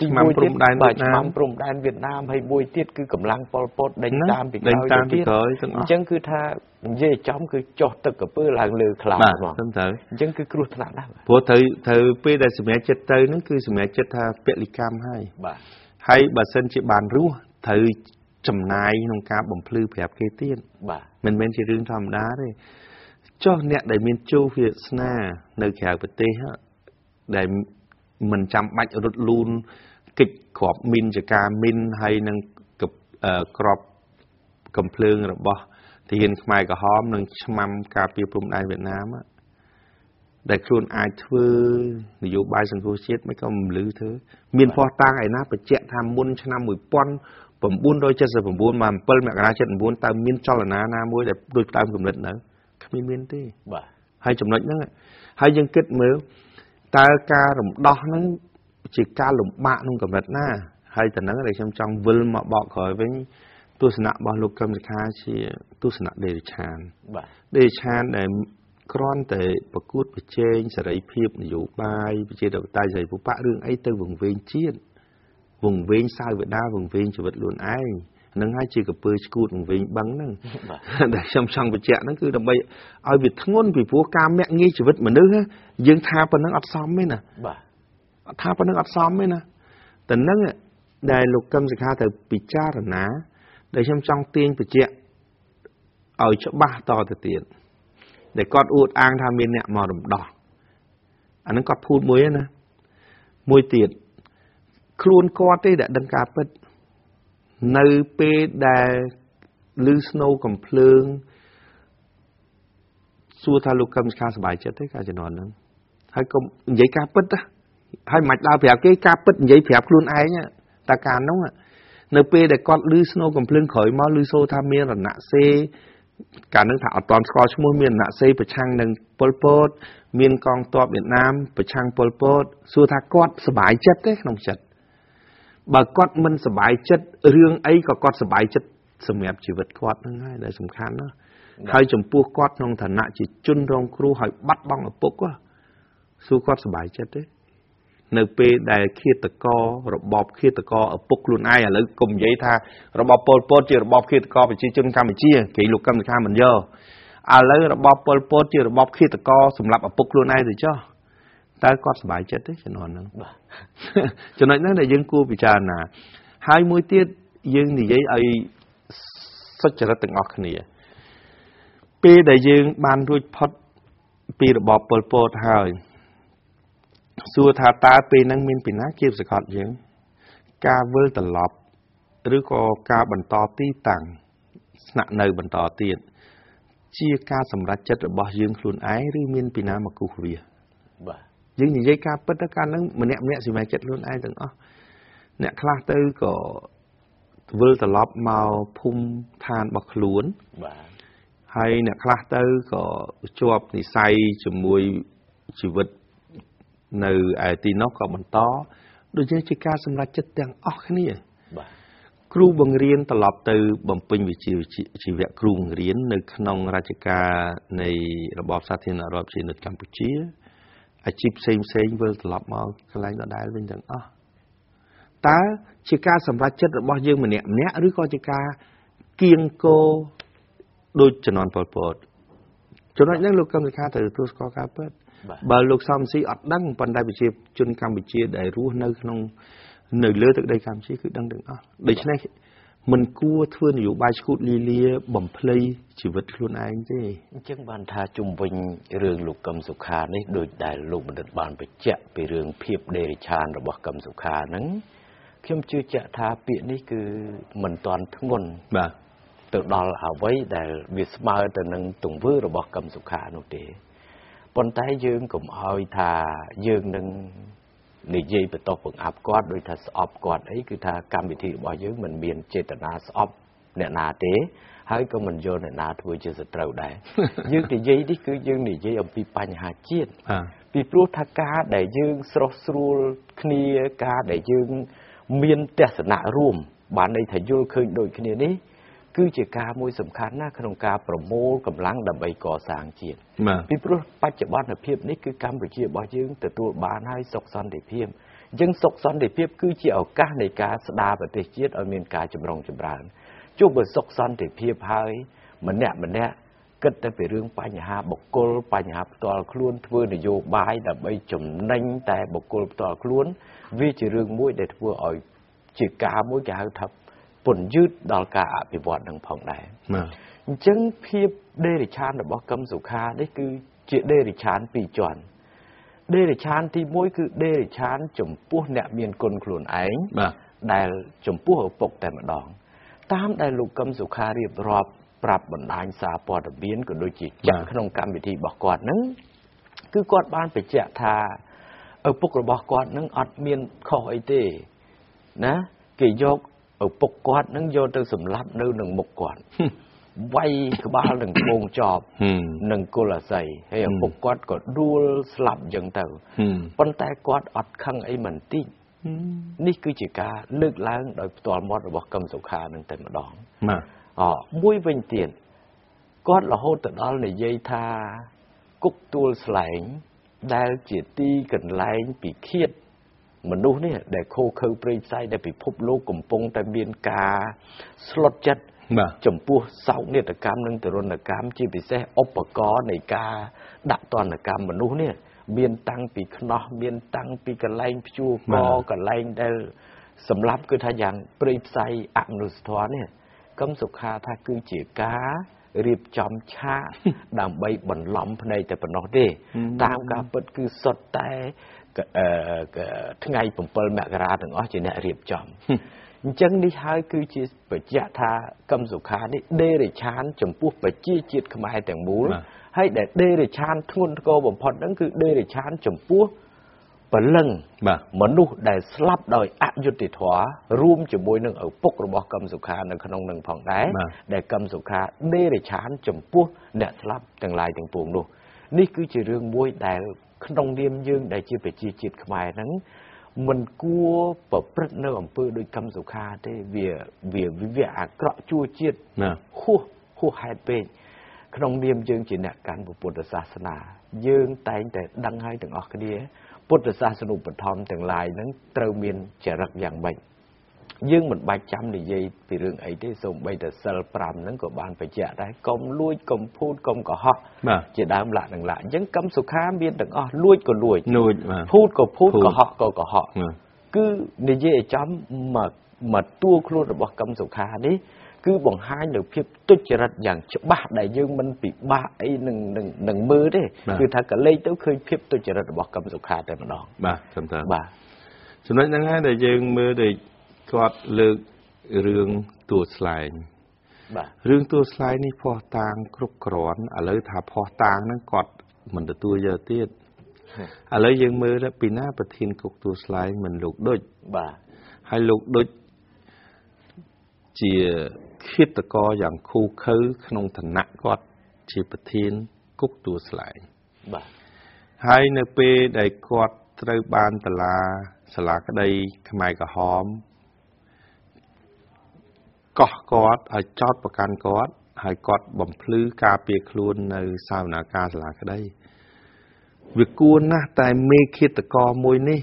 ទីមួយទៀតបាទឆ្នាំព្រំដែនវៀតណាមហើយមួយទៀតគឺកម្លាំងប៉ុលពតដេញតាមពីក្រោយទៅទៀតអញ្ចឹងគឺថានិយាយចំគឺចោះទឹកកពើឡើងលើខ្លាំងហ្មងហ្នឹងទៅអញ្ចឹងគឺគ្រោះថ្នាក់ណាស់ព្រោះត្រូវត្រូវពេលដែលសម្រាប់ចិត្តទៅហ្នឹងគឺសម្រាប់ចិត្តថាពលិកម្មហើយបាទហើយបើសិនជាបានរស់ត្រូវចំណាយក្នុងការបំភ្លឺប្រាប់គេទៀតបាទមិនមែនជារឿងធម្មតាទេចុះអ្នកដែលមានជោគវាសនានៅក្រៅប្រទេសដែល មិនចាំបាច់រត់លូនកិច្ចក្របមីនចការមីនហើយនឹងក្របកំភ្លើងរបស់ទាហានខ្មែរក្រហមនិងឆ្មាំការពារព្រំដែនវៀតណាមដែលខ្លួនអាចធ្វើនយោបាយសង្គ្រោះជាតិមិនក៏មិនលឺធ្វើមានភ័ស្តុតាងឯណាបញ្ជាក់ថាមុនឆ្នាំ1979មក7មក79តើមានចលនាណាមួយដែលដូចដើមកំណត់នៅគ្មានមានទេបាទហើយចំណុចហ្នឹងហើយយើងគិតមើល តើការរំដោះហ្នឹងជាការលំបាកក្នុងកម្រិតណា ហើយទៅនឹងដែលខ្ញុំចង់វិលមកបកក្រោយវិញទស្សនៈរបស់លោកកឹមសុខាជាទស្សនៈដេរិឆានបាទដេរិឆានដែលគ្រាន់តែប្រកួតប្រជែងសេរីភាពនយោបាយប្រជាធិបតេយ្យសេរីភូប៉រឿងអីទៅវង្វេងជាតិវង្វេងសាវតាវង្វេងជីវិតខ្លួនឯង នឹងហើយជាកពើឈួតវង្វេងបឹងហ្នឹងដែលខ្ញុំចង់បញ្ជាក់ហ្នឹងគឺដើម្បីឲ្យវាធ្ងន់ពីព្រោះការមាក់ងាយជីវិតមនុស្សយើងថាប៉ុណ្្នឹងអត់សមទេណាបាទថាប៉ុណ្្នឹងអត់សមទេណាតែនឹងដែលលោកកឹមសុខាត្រូវពិចារណា ដែលខ្ញុំចង់ទាញបញ្ជាក់ឲ្យច្បាស់តទៅទៀតដែលគាត់អួតអាងថាមានអ្នកមករំដោះអាហ្នឹងគាត់ភូតមួយណាមួយទៀតខ្លួនគាត់ទេដែលដឹងការពិត នៅពេលដែលឮស្នូកំភ្លើងសួរថាលោកកឹមសុខាសប្បាយចិត្តទេការជំនាន់ហ្នឹងហើយកុំនិយាយការពិតណាហើយមិនដើរប្រាប់គេការពិតនិយាយប្រាប់ខ្លួនឯងតែការនោះនៅពេលដែលគាត់ឮស្នូកំភ្លើងក្រោយមកឮសូរថាមានរណសេកាលនឹងថាអត់តន់ស្គាល់ឈ្មោះមានរណសេប្រឆាំងនឹងប៉ុលពតមានកងទ័ពវៀតណាមប្រឆាំងប៉ុលពតសួរថាគាត់សប្បាយចិត្តទេក្នុងចិត្ត បើគាត់មិនសប្បាយចិត្តរឿងអីក៏គាត់សប្បាយចិត្តសម្រាប់ជីវិតគាត់ហ្នឹងហើយដែលសំខាន់ណាហើយចំពោះគាត់ក្នុងឋានៈជាជនរងគ្រោះហើយបាត់បង់ឪពុកសួរគាត់សប្បាយចិត្តទេនៅពេលដែលឃាតកររបបឃាតករឪពុកខ្លួនឯងឥឡូវកុំនិយាយថារបបប៉ុលពតជារបបឃាតករប្រជាជនកម្ពុជាគេលោកកម្មសខាមិនយកឥឡូវរបបប៉ុលពតជារបបឃាតករសម្រាប់ឪពុកខ្លួនឯងទៅចុះ តើគាត់សប្បាយចិត្តទេជំនាន់ហ្នឹងបាទចំណុចហ្នឹងដែលយើងគួរពិចារណាហើយមួយទៀតយើងនិយាយឲ្យសុចរិតទាំងអស់គ្នា ពេលដែលយើងបានរួចផុតពីរបបប៉ុលពតហើយសួរថាតើពេលហ្នឹងមានពីណាជាសកត់យើង ការវិលត្រឡប់ឬក៏ការបន្តទីតាំងស្នាក់នៅបន្តទៀតជាការសម្រេចចិត្តរបស់យើងខ្លួនឯងឬមានពីណាមកគូសវាបាទ យើងនិយាយការពិតទៅកាលហ្នឹងម្នាក់ម្នាក់សម្រេចចិត្តខ្លួនឯងទាំងអស់អ្នកខ្លះទៅក៏វិលត្រឡប់មកភូមិឋានរបស់ខ្លួនបាទហើយអ្នកខ្លះទៅក៏ជាប់និស័យជាមួយជីវិតនៅឯទីនោះក៏បន្តដូចជាជាការសម្រេចចិត្តទាំងអស់គ្នាបាទគ្រូបង្រៀនត្រឡប់ទៅបំពេញវិជ្ជាជីវៈគ្រូបង្រៀននៅក្នុងរាជការនៃរបបសាធារណរដ្ឋប្រជាមានិតកម្ពុជា អាជីពផ្សេងផ្សេងវិលត្រឡប់មកកន្លែងដដែលវិញទាំងអស់តើជាការសម្រេចចិត្តរបស់យើងម្នាក់ម្នាក់ឬក៏ជាការគៀងគោដូចជំនាន់ប៉ុលពតចំណុចហ្នឹងលោកកឹមសុខាត្រូវទទួលស្គាល់ការពិតបើលោកសំស៊ីអត់ដឹងប៉ុន្តែប្រជាជនកម្ពុជាដែលរស់នៅក្នុងនៅលើទឹកដីកម្ពុជាគឺដឹងទាំងអស់ដូច្នេះ មិនគួរធ្វើនយោបាយឈួតលីលាបំភ្លៃជីវិតខ្លួនឯងទេអញ្ចឹងបានថាជំវិញរឿងលោកកឹមសុខានេះដូចដែលលោកបណ្ឌិតបានបញ្ជាក់ពីរឿងភាពដេរិឆានរបស់កឹមសុខាហ្នឹងខ្ញុំជឿជាក់ថាពាក្យនេះគឺមិនតាន់ធ្ងន់បាទទៅដល់អ្វីដែលវាស្មើទៅនឹងទង្វើរបស់កឹមសុខានោះទេប៉ុន្តែយើងកុំឲ្យថាយើងនឹង និយាយបន្តបង្អាប់គាត់ដោយថាស្អប់គាត់អីគឺថាកម្មវិធីរបស់យើងមិនមានចេតនាស្អប់អ្នកណាទេហើយក៏មិនយកអ្នកណាធ្វើជាសត្រូវដែរយើងនិយាយនេះគឺយើងនិយាយអំពីបញ្ហាជាតិពីព្រោះថាការដែលយើងស្រស់ស្រួលគ្នាការដែលយើងមានទស្សនៈរួមបានន័យថាយល់ឃើញដូចគ្នានេះ គឺជាការមួយសំខាន់ណាស់ក្នុងការប្រមូលកម្លាំងដើម្បីកសាងជាតិពីព្រោះបច្ចុប្បន្នភាពនេះគឺកម្ពុជារបស់យើងទទួលបានហើយសុខសន្តិភាពអញ្ចឹងសុខសន្តិភាពគឺជាឱកាសនៃការស្ដារប្រទេសជាតិឲ្យមានការចម្រុងចម្រើនជួបបើសុខសន្តិភាពហើយម្នាក់ម្នាក់គិតតែពីរឿងបញ្ហាបុគ្គលបញ្ហាផ្ទាល់ខ្លួនធ្វើនយោបាយដើម្បីចំណេញតែបុគ្គលផ្ទាល់ខ្លួន វាជារឿងមួយដែលធ្វើឲ្យជាការមួយគេហៅថា ពន្យឺតដល់ការអភិវឌ្ឍនឹងផងដែរបាទអញ្ចឹងភាពដេរិឆានរបស់កឹមសុខានេះគឺជាដេរិឆានពីរជាន់ដេរិឆានទី1គឺដេរិឆាន ចំពោះអ្នកមានគុណខ្លួនឯងបាទដែលចំពោះឪពុកតែម្ដង តាមដែលលោកកឹមសុខារៀបរាប់ប្រាប់បណ្ដាញសារព័ត៌មានក៏ដូចជាចាក់ក្នុងកម្មវិធីរបស់គាត់ហ្នឹងគឺគាត់បានបញ្ជាក់ថាឪពុករបស់គាត់នឹងអត់មានខុសអីទេណាគេយក ឪពុកគាត់នឹងយកទៅសម្លាប់នៅនឹងមុខគាត់វាយក្បាលនឹងត្បូងចប់នឹងគុលអាស័យហើយឪពុកគាត់ក៏ដួលស្លាប់អញ្ចឹងទៅប៉ុន្តែគាត់អត់ខឹងអីមិនតិចនេះគឺជាការលើកឡើងដោយផ្ទាល់មាត់របស់កឹមសុខានឹងតែម្ដងបាទអមួយវិញទៀតគាត់រហូតទៅដល់និយាយថាគុកទួលស្លែងដែលជាទីកន្លែងពិឃាត មនុស្សនេះដែលខូខើព្រៃផ្សៃដែលពិភពលោកកំពុងតែមានការស្លុតចិត្តចំពោះសោកនាដកម្មនិងទរណកម្មជាពិសេសឧបករណ៍នៃការដាក់ទណ្ឌកម្មមនុស្សនេះមានតាំងពីខ្នោះមានតាំងពីកន្លែងព្យួរកកន្លែងដែលសម្រាប់គឺថាយ៉ាងព្រៃផ្សៃអមនុស្សធម៌នេះកឹមសុខាថាគឺជាការរៀបចំឆាកដើម្បីបន្លំភ្នែកតែប៉ុណ្ណោះទេតាមការពិតគឺសុទ្ធតែ ថ្ងៃ7មករាទាំងអស់ជាអ្នករៀបចំអញ្ចឹងនេះហើយគឺជាបញ្ជាក់ថាកឹមសុខានេះដេរឆាន ចំពោះប្រជាជាតិខ្មែរទាំងមូលហើយដែលដេរឆានធ្ងន់ធ្ងរបំផុតហ្នឹងគឺដេរឆានចំពោះពលឹងមនុស្សដែលស្លាប់ដោយអយុត្តិធម៌រួមជាមួយនឹងឪពុករបស់កឹមសុខានៅក្នុងនឹងផងដែរដែលកឹមសុខាដេរឆានចំពោះអ្នកស្លាប់ទាំងឡាយទាំងពួងនោះនេះគឺជារឿងមួយដែល ក្នុងនាមយើងដែលជាប្រជាជាតិខ្មែរហ្នឹងមិនគួរប្រព្រឹត្តនៅអំពើដូចកម្មសុខាទេវាវាវាអាក្រក់ជួជាតិហួសហួសហេតុពេកក្នុងនាមយើងជាអ្នកកាន់ពុទ្ធសាសនា យើងតែងតែដឹងហើយទាំងអស់គ្នា ពុទ្ធសាសនុបឋមទាំងឡាយហ្នឹងត្រូវមានចរិតយ៉ាងម៉េច យើងមិនបាច់ចាំនិយាយពីរឿងអីទេសូម្បីតែសិល5ហ្នឹងក៏បានបញ្ជាក់ដែរកុំលួចកុំភូតកុំកុហកជាដើមលក្ខនឹងលក្ខអញ្ចឹងកម្មសុខាមានទាំងអស់លួចក៏លួចលួចភូតក៏ភូតកុហកក៏កុហកគឺនិយាយឲ្យចំមកមកតួខ្លួនរបស់កម្មសុខានេះគឺបង្ហាញនៅភាពទុច្ចរិតយ៉ាងច្បាស់ដែលយើងមិនពិបាកអីនឹងនឹងនឹងមើលទេគឺថាកលេចទៅឃើញភាពទុច្ចរិតរបស់កម្មសុខាតែម្ដងបាទសំខាន់បាទចំណុចហ្នឹងហើយដែលយើងមើលដូច គាត់លើករឿងតួស្លែងបាទរឿងតួស្លែងនេះផោះតាងគ្រប់គ្រាន់ឥឡូវថាផោះតាងហ្នឹងគាត់មិនទទួលយកទៀតឥឡូវយើងមើលពីណាប្រធានគុកតួស្លែងមិនលោកដូចបាទហើយលោកដូចជាឃាតករយ៉ាងខូខើក្នុងឋានៈគាត់ជាប្រធានគុកតួស្លែងបាទហើយនៅពេលដែលគាត់ត្រូវបានតឡាសាលាក្តីខ្មែរក្រហម កោះគាត់ឲ្យចោតប្រកាន់គាត់ហើយគាត់បំភ្លឺការពារខ្លួននៅសាវនាការសាលាក្តីវាគួរណាស់តែមេឃាតករមួយនេះ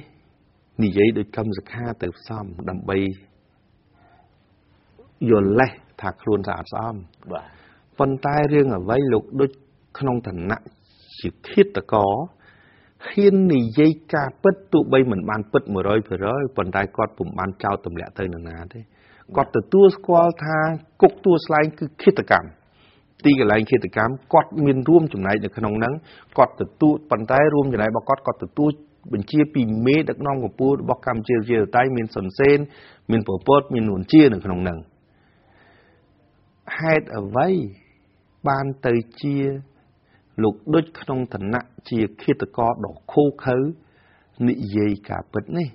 និយាយដូចកម្មសខាទៅផ្សំដើម្បីយល់លេះថាខ្លួនស្អាតស្អំបាទប៉ុន្តែរឿងអ្វីលោកដូចក្នុងឋានៈជាឃាតករហ៊ាននិយាយការពិតទោះបីមិនបានពិត100%ប៉ុន្តែគាត់ពុំបានចោទទម្លាក់ទៅនរណាទេ គាត់ទទួលស្គាល់ថាគុកទួលស្លែងគឺឃាតកម្មទីកន្លែងឃាតកម្មគាត់មានរួមចំណែកនៅក្នុងហ្នឹងគាត់ទទួលប៉ុន្តែរួមចំណែករបស់គាត់គាត់ទទួលបញ្ជាពីមេដឹកនាំកម្ពុជារបស់កម្ពុជាជាតៃមានសុនសេនមានប្រពតមាននួនជានៅក្នុងហ្នឹងហេតុអ្វីបានទៅជាលោកដូចក្នុងឋានៈជាឃាតករដ៏ខូខើនិយាយការពិតនេះ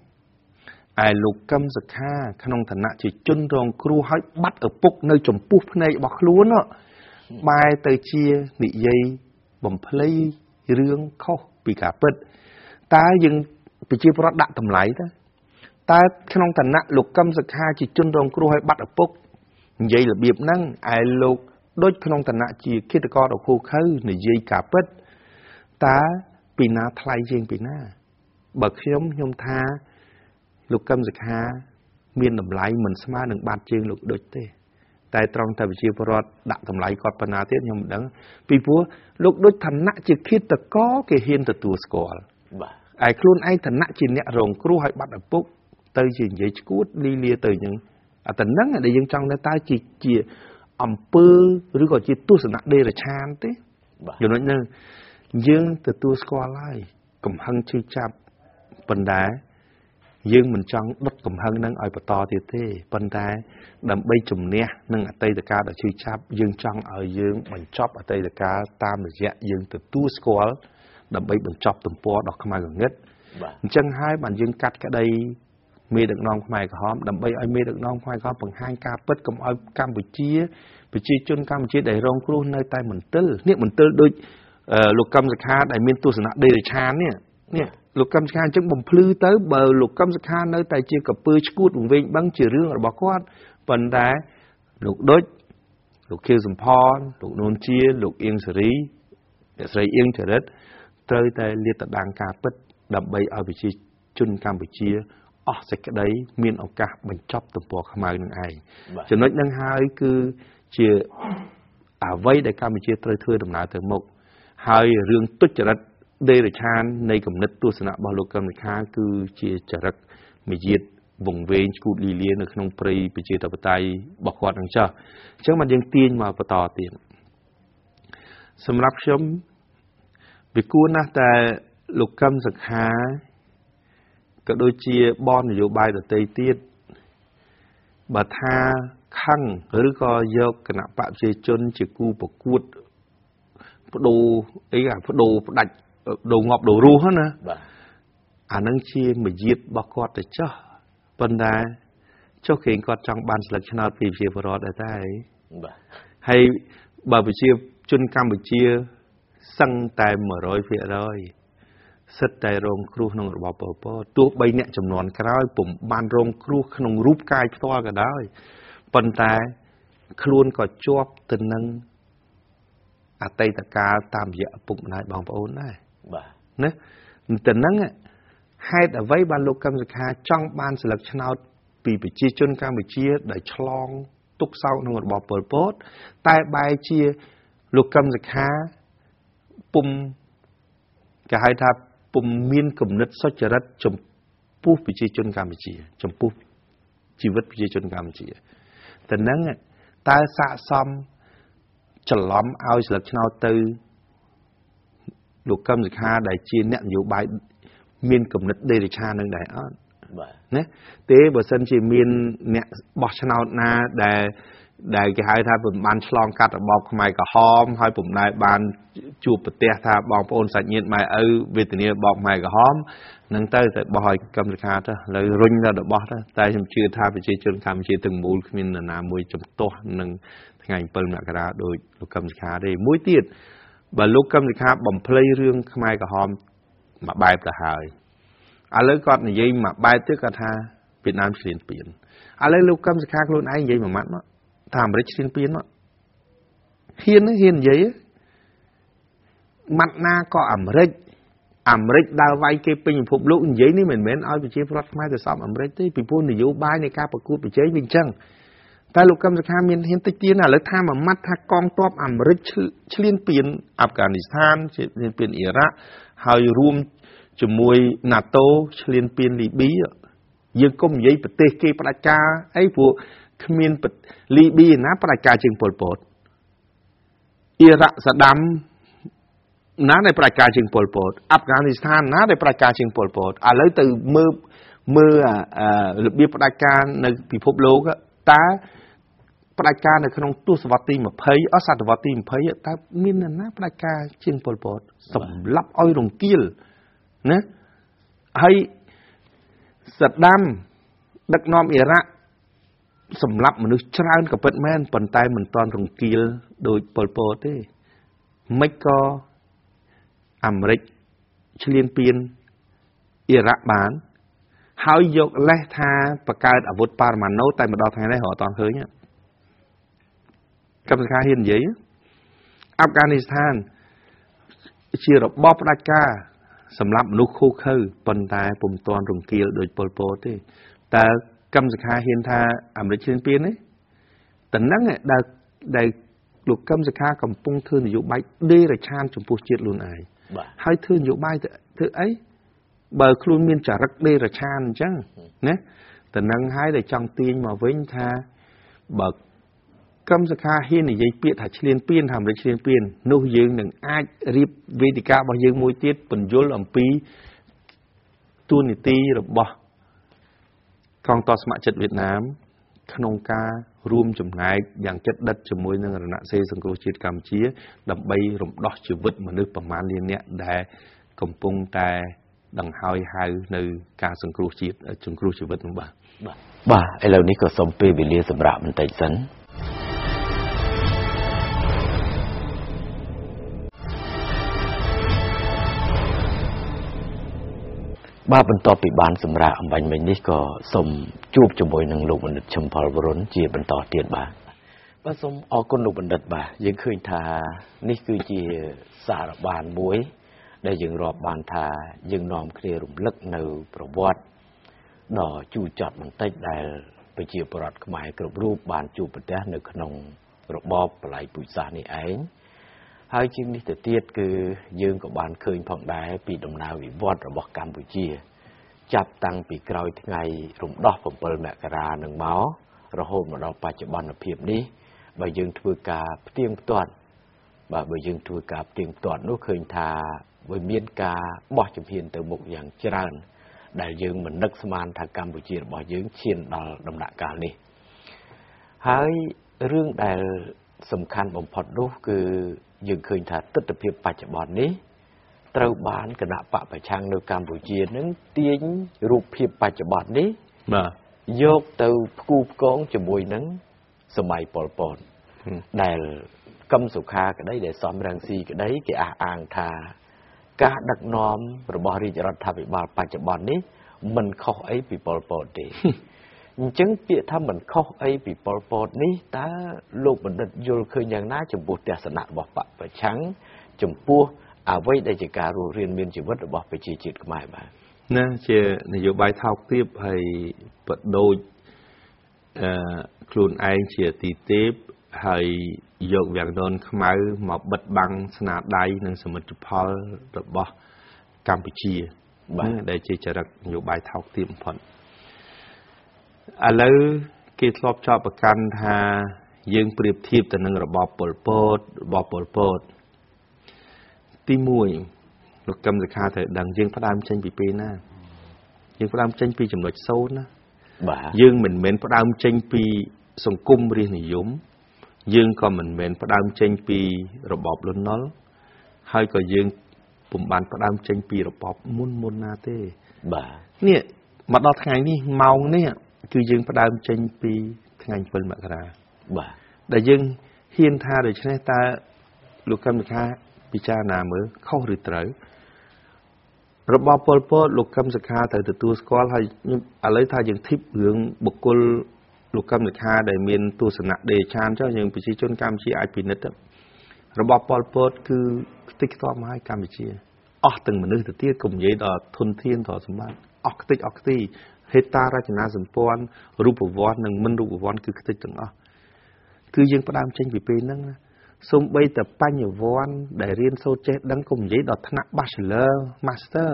ឯលោកកឹមសខាក្នុងឋានៈជាជនរងគ្រោះហើយបាត់ឪពុកនៅចំពោះភ្នែករបស់ខ្លួនបែរទៅជានិយាយបំភ្លៃរឿងខុសពីការពិតតើយើងប្រជាប្រដ្ឋដាក់តម្លៃតើតើក្នុងឋានៈលោកកឹមសខាជាជនរងគ្រោះហើយបាត់ឪពុកនិយាយរបៀបហ្នឹងឯលោកដូចក្នុងឋានៈជាគិតកោដ៏គូខៅនិយាយការពិតតើពីណាថ្លៃជាងពីណាបើខ្ញុំខ្ញុំថា លោកកឹមសុខា មានតម្លៃមិនស្មើនឹងបាត់ជើងលោកដូចទេ តែត្រង់តែវិជាពរដ្ឋដាក់តម្លៃគាត់ប៉ុណ្ណាទៀតខ្ញុំមិនដឹងពីព្រោះលោកដូចឋានៈជាឃាតកគេហ៊ានទទួលស្គាល់បាទឯខ្លួនឯងឋានៈជាអ្នករងគ្រោះឲ្យបាត់ឪពុកទៅជានិយាយឈួតលីលាទៅអញ្ចឹងអាតែហ្នឹងដែលយើងចង់នៅតើជាជាអំពើឬក៏ជាទស្សនៈដេរឆានទេចំណុចហ្នឹងយើងទទួលស្គាល់ហើយកំហឹងឈឺចាប់ប៉ុន្តែ យើងមិនចង់ដុតកំហឹងនឹងឲ្យបន្តទៀតទេប៉ុន្តែដើម្បីជំនះនឹងអតីតកាលដ៏ឈឺចាប់យើងចង់ឲ្យយើងបញ្ចប់អតីតកាលតាមរយៈយើងទទួលស្គាល់ដើម្បីបញ្ចប់ទំព័រដ៏ខ្មៅងងឹតអញ្ចឹងហើយបានយើងកាត់ក្តីមេដឹកនាំខ្មែរក្រហមដើម្បីឲ្យមេដឹកនាំខ្មែរក្រហមបង្ហាញការពិតកុំឲ្យកម្ពុជាប្រជាជនកម្ពុជាដែលរងគ្រោះនៅតែមន្ទិលនេះមន្ទិលដូចលោកកឹមសុខាដែលមានទស្សនៈដេរឆាននេះនេះ លោកកឹមសុខាអញ្ចឹងបំភ្លឺទៅបើលោកកឹមសុខានៅតែជាកពើឈួតវង្វេងបឹងជារឿងរបស់គាត់ប៉ុន្តែលោកដូចលោកខៀវសំផនលោកនួនជាលោកអៀងសេរីអ្នកស្រីអៀងចរិតត្រូវតែលាតត្រដាងការពិតដើម្បីឲ្យប្រជាជនកម្ពុជាអស់សេចក្តីមានឱកាសបញ្ចប់ទំព័រខ្មៅនឹងឯងចំណុចនឹងហើយគឺជាអ្វីដែលកម្ពុជាត្រូវធ្វើដំណើរទៅមុខហើយរឿងទុច្ចរិត ដេរឆាននៃគំនិតទស្សនៈរបស់លោកកឹមសុខាគឺជាចរិតមយាទវង្វេងឈូតលីលានៅក្នុងព្រៃប្រជាធិបតេយ្យរបស់គាត់នឹងចាស់អញ្ចឹងមកយើងទាញមកបន្តទៀតសម្រាប់ខ្ញុំវាគួរណាស់តែលោកកឹមសខាក៏ដូចជាបននយោបាយដទៃទៀតបើថាខឹងឬក៏យកគណៈបកប្រជាជនជាគូប្រកួតបដូរអីអាបដូរផ្ដាច់ ដូរងាប់ដូររស់ណាបាទអានឹងជាមយាទរបស់គាត់ទៅចោះប៉ុន្តែចុះគេគាត់ចង់បានស្លឹកឆ្នោតពីប្រជាពលរដ្ឋដែរតែបាទហើយបើប្រជាជនកម្ពុជាសឹងតែ100%សិតតែរងគ្រោះក្នុងរបបប៉ុលពតទោះបីអ្នកចំនួនក្រោយពុំបានរងគ្រោះក្នុងរូបកាយផ្ទាល់ក៏ដោយប៉ុន្តែខ្លួនក៏ជាប់ទៅនឹងអតីតកាលតាមរយៈឪពុកម្ដាយបងប្អូនដែរ បាទណាទៅនឹងហេតុអ្វីបានលោកកឹមសុខាចង់បានស្លឹកឆ្នោតពីប្រជាជនកម្ពុជាដែលឆ្លងទុកសោកក្នុងរបបប៉ុលពត តែបែរជាលោកកឹមសុខាពុំគេហៅថាពុំមានគំនិតសុចរិតចំពោះប្រជាជនកម្ពុជា ចំពោះជីវិតប្រជាជនកម្ពុជាតែនឹងតើស័កសមច្រឡំឲ្យស្លឹកឆ្នោតទៅ លោកកឹមសុខាដែលជាអ្នកនយោបាយមានគំនិតដេរឆានឹងដែរអត់បាទណាទេបើសិនជាមានអ្នកបោះឆ្នោតណាដែលដែលគេហៅថាពុំបានឆ្លងកាត់របបខ្មែរក្រហមហើយពុំដែលបានជួបប្រទះថាបងប្អូនសាច់ញាតិម៉ែឪវេទនារបបខ្មែរក្រហមនឹងទៅតែបោះឲ្យកម្មសិក្ខាទៅលើរុញទៅរបស់ទៅតែខ្ញុំជឿថាប្រជាជនកម្ពុជាទាំងមូលគ្មាននរណាមួយចំទាស់នឹងថ្ងៃ7មករាដោយលោកកម្មសិក្ខាទេមួយទៀត បើលោកកម្មសិក្ខាបំភ្លៃរឿងខ្មែរក្រហមមួយបែបទៅហើយឥឡូវគាត់និយាយមួយបែបទៀតគាត់ថាវៀតណាមឈ្លានពានឥឡូវលោកកឹមសុខាខ្លួនឯងនិយាយមួយម៉ាត់មកថាអាមេរិកឈ្លានពានមកហ៊ានហ៊ាននិយាយម៉ាត់ណាក៏អាមេរិកអាមេរិកដើរវាយគេពេញពិភពលោកនិយាយនេះមិនមែនឲ្យប្រជាពលរដ្ឋខ្មែរទៅសពអាមេរិកទេពីព្រោះនយោបាយនៃការប្រកួតប្រជែងវាអញ្ចឹង តែលោកកឹមសុខាមានហ៊ានតិចទៀតណាឥឡូវថាមួយម៉ាត់ថាកងទ័ពអាមេរិកឈ្លានពានអាហ្វហ្គានីស្ថានឈ្លានពានអ៊ីរ៉ាក់ហើយរួមជាមួយ NATO ឈ្លានពានលីប៊ីយើងកុំនិយាយប្រទេសគេផ្ដាច់ការអីព្រោះគ្មានលីប៊ីណាផ្ដាច់ការជាងប៉ុលពតអ៊ីរ៉ាក់សាដាំណាដែលផ្ដាច់ការជាងប៉ុលពតអាហ្វហ្គានីស្ថានណាដែលផ្ដាច់ការជាងប៉ុលពតឥឡូវទៅមើលមើលរបៀបផ្ដាច់ការនៅពិភពលោកតើ ផ្ដាច់ការនៅក្នុងទសវត្សទី20អសតវត្សទី20តើមាននរណាផ្ដាច់ការជាងប៉ុលពតសម្លាប់ឲ្យរង្គាលណាហើយសដាំដឹកនាំអ៊ីរ៉ាក់សម្លាប់មនុស្សច្រើនក៏ពិតមែនប៉ុន្តែមិនទាន់រង្គាលដោយប៉ុលពតទេមិនក៏អាមេរិកឈ្លានពានអ៊ីរ៉ាក់បាន ហើយយកលេសថាបង្កើតអាវុធប៉ារ៉ាម៉ាណូតែមកដល់ថ្ងៃនេះរហូតអត់ឃើញ កម្មសខាហ៊ាននិយាយអាហ្វហ្គានីស្ថាន ជារបបផ្ដាច់ការសម្រាប់មនុស្សខូខើប៉ុន្តែពុំទាន់រង្គាលដោយពលពតទេតើកម្មសខាហ៊ានថាអាមេរិកឈ្លានពានទេតនឹងដែលដែលលោកកឹមសុខាកំពុងធ្វើនយោបាយដេរឆានចំពោះជាតិខ្លួនឯងហើយធ្វើនយោបាយធ្វើអីបើខ្លួនមានចរិតដេរឆានអញ្ចឹងណាតនឹងហើយដែលចង់ទាញមកវិញថាបើ កឹមសុខាហ៊ាននិយាយពាក្យថាឈ្លានពានថាអាមេរិកឈ្លានពាននោះយើងនឹងអាចរៀបវេទិការបស់យើងមួយទៀតបញ្យលអំពីទួនាទីរបស់កងទ័ពស្ម័គ្រចិត្តវៀតណាម ក្នុងការរួមចំណែកយ៉ាងជិតដិតជាមួយនឹងរណសេរីសង្គ្រោះជាតិកម្ពុជា ដើម្បីរំដោះជីវិតមនុស្សប្រមាណលានអ្នកដែលកំពុងតែដង្ហើយហៅនៅការសង្គ្រោះជាតិសង្គ្រោះជីវិតនោះបាទបាទឥឡូវនេះក៏សូមពេលវេលាសម្រាប់បន្តិចសិន បាទបន្ទាប់ពីបានសម្រាប់អំបញ្ញមិញនេះក៏សូមជួបជាមួយនឹងលោកបណ្ឌិតឈឹមផលវរុនជាបន្តទៀតបាទបាទសូមអរគុណលោកបណ្ឌិតបាទយើងឃើញថានេះគឺជាសារបានមួយ ដែលយើងរាប់បានថាយើងនាំគ្នារំលឹកនៅប្រវត្តិដ៏ជូរចត់បន្តិចដែលប្រជាពលរដ្ឋខ្មែរគ្រប់រូបបានជួបប្រទះនៅក្នុងរបបបល័យពូជសាសន៍នេះឯង ហើយជាងនេះទៅទៀតគឺយើងក៏បានឃើញផងដែរពីដំណើរវិវត្តរបស់កម្ពុជា ចាប់តាំងពីក្រោយថ្ងៃរំដោះ7មករានឹងមករហូតមកដល់បច្ចុប្បន្នភាពនេះបើយើងធ្វើការផ្ទៀងផ្ទាត់បាទបើយើងធ្វើការទៀងទាត់នោះឃើញថាវាមានការបោះជំហានទៅមុខយ៉ាងច្រើន ដែលយើងមិននឹកស្មានថាកម្ពុជារបស់យើងឈានដល់ដំណាក់កាលនេះហើយរឿងដែល សំខាន់បំផុតនោះគឺយើងឃើញថាទស្សនវិជ្ជាបច្ចុប្បន្ននេះត្រូវបានគណៈបកប្រឆាំងនៅកម្ពុជានឹងទាញរូបភាពបច្ចុប្បន្ននេះបាទយកទៅផ្គូផ្គងជាមួយនឹងសម័យប៉ុលពតដែលកឹមសុខាក្តីដែលសំរងស៊ីក្តីគេអះអាងថាការដឹកនាំរបស់រាជរដ្ឋាភិបាលបច្ចុប្បន្ននេះមិនខុសអីពីប៉ុលពតទេ អញ្ចឹងពាក្យថាមិនខុសអីពីប៉ុលពតនេះតើលោកបណ្ឌិតយល់ឃើញយ៉ាងណាចំពោះទស្សនៈរបស់បកប្រឆាំងចំពោះអ្វីដែលជាការរស់រានមានជីវិតរបស់ប្រជាជាតិខ្មែរបាទណាជានយោបាយថោកទាបហើយបដូចអឺខ្លួនឯងជាទីទេពហើយយកវាំងននខ្មៅមកបិទបាំងស្នាដៃនិងសមិទ្ធផលរបស់កម្ពុជាបាទដែលជាចរិតនយោបាយថោកទាបបំផុត ឥឡូវគេធ្លាប់ចោទប្រកាន់ថាយើងប្រៀបធៀបទៅនឹងរបបប៉ុលពតរបបប៉ុលពតទី1លោកកឹមសុខាត្រូវដឹងយើងផ្ដើមចេញពីពេលណាយើងផ្ដើមចេញពីចំណុច0ណាបាទយើងមិនមែនផ្ដើមចេញពីសង្គមរាជនិយមយើងក៏មិនមែនផ្ដើមចេញពីរបបលន់នល់ហើយក៏យើងពុំបានផ្ដើមចេញពីរបបមុនមុនណាទេបាទនេះមកដល់ថ្ងៃនេះម៉ោងនេះ គឺយើងផ្ដើមចេញពីថ្ងៃ7មករាបាទដែលយើងហ៊ានថាដូច្នេះតើលោកកឹមសុខាពិចារណាមើលខុសឬត្រូវរបបប៉ុលពតលោកកឹមសុខាត្រូវទទួលស្គាល់ហើយខ្ញុំឥឡូវថាយើងធីបរឿងបុគ្គលលោកកឹមសុខាដែលមានទស្សនៈដេឆានចុះយើងប្រជាជនកម្ពុជាអាចពិនិត្យរបបប៉ុលពតគឺខ្ទេចខ្ទាំមកឲ្យកម្ពុជាអស់ទាំងមនុស្សទៅទៀតកុំនិយាយដល់ធនធានដល់សម្បត្តិអស់ខ្ទេចអស់ខ្ទី ហេតារចនាសម្ព័ន្ធរូបវន្តនិងមិនរូបវន្តគឺខ្ទេចទាំងអស់គឺយើងផ្ដើមចេញពីពេលហ្នឹងណាសំបីតែបញ្ញវន្តដែលរៀនសូត្រចេះដឹងកុំនិយាយដល់ថ្នាក់ Bachelor Master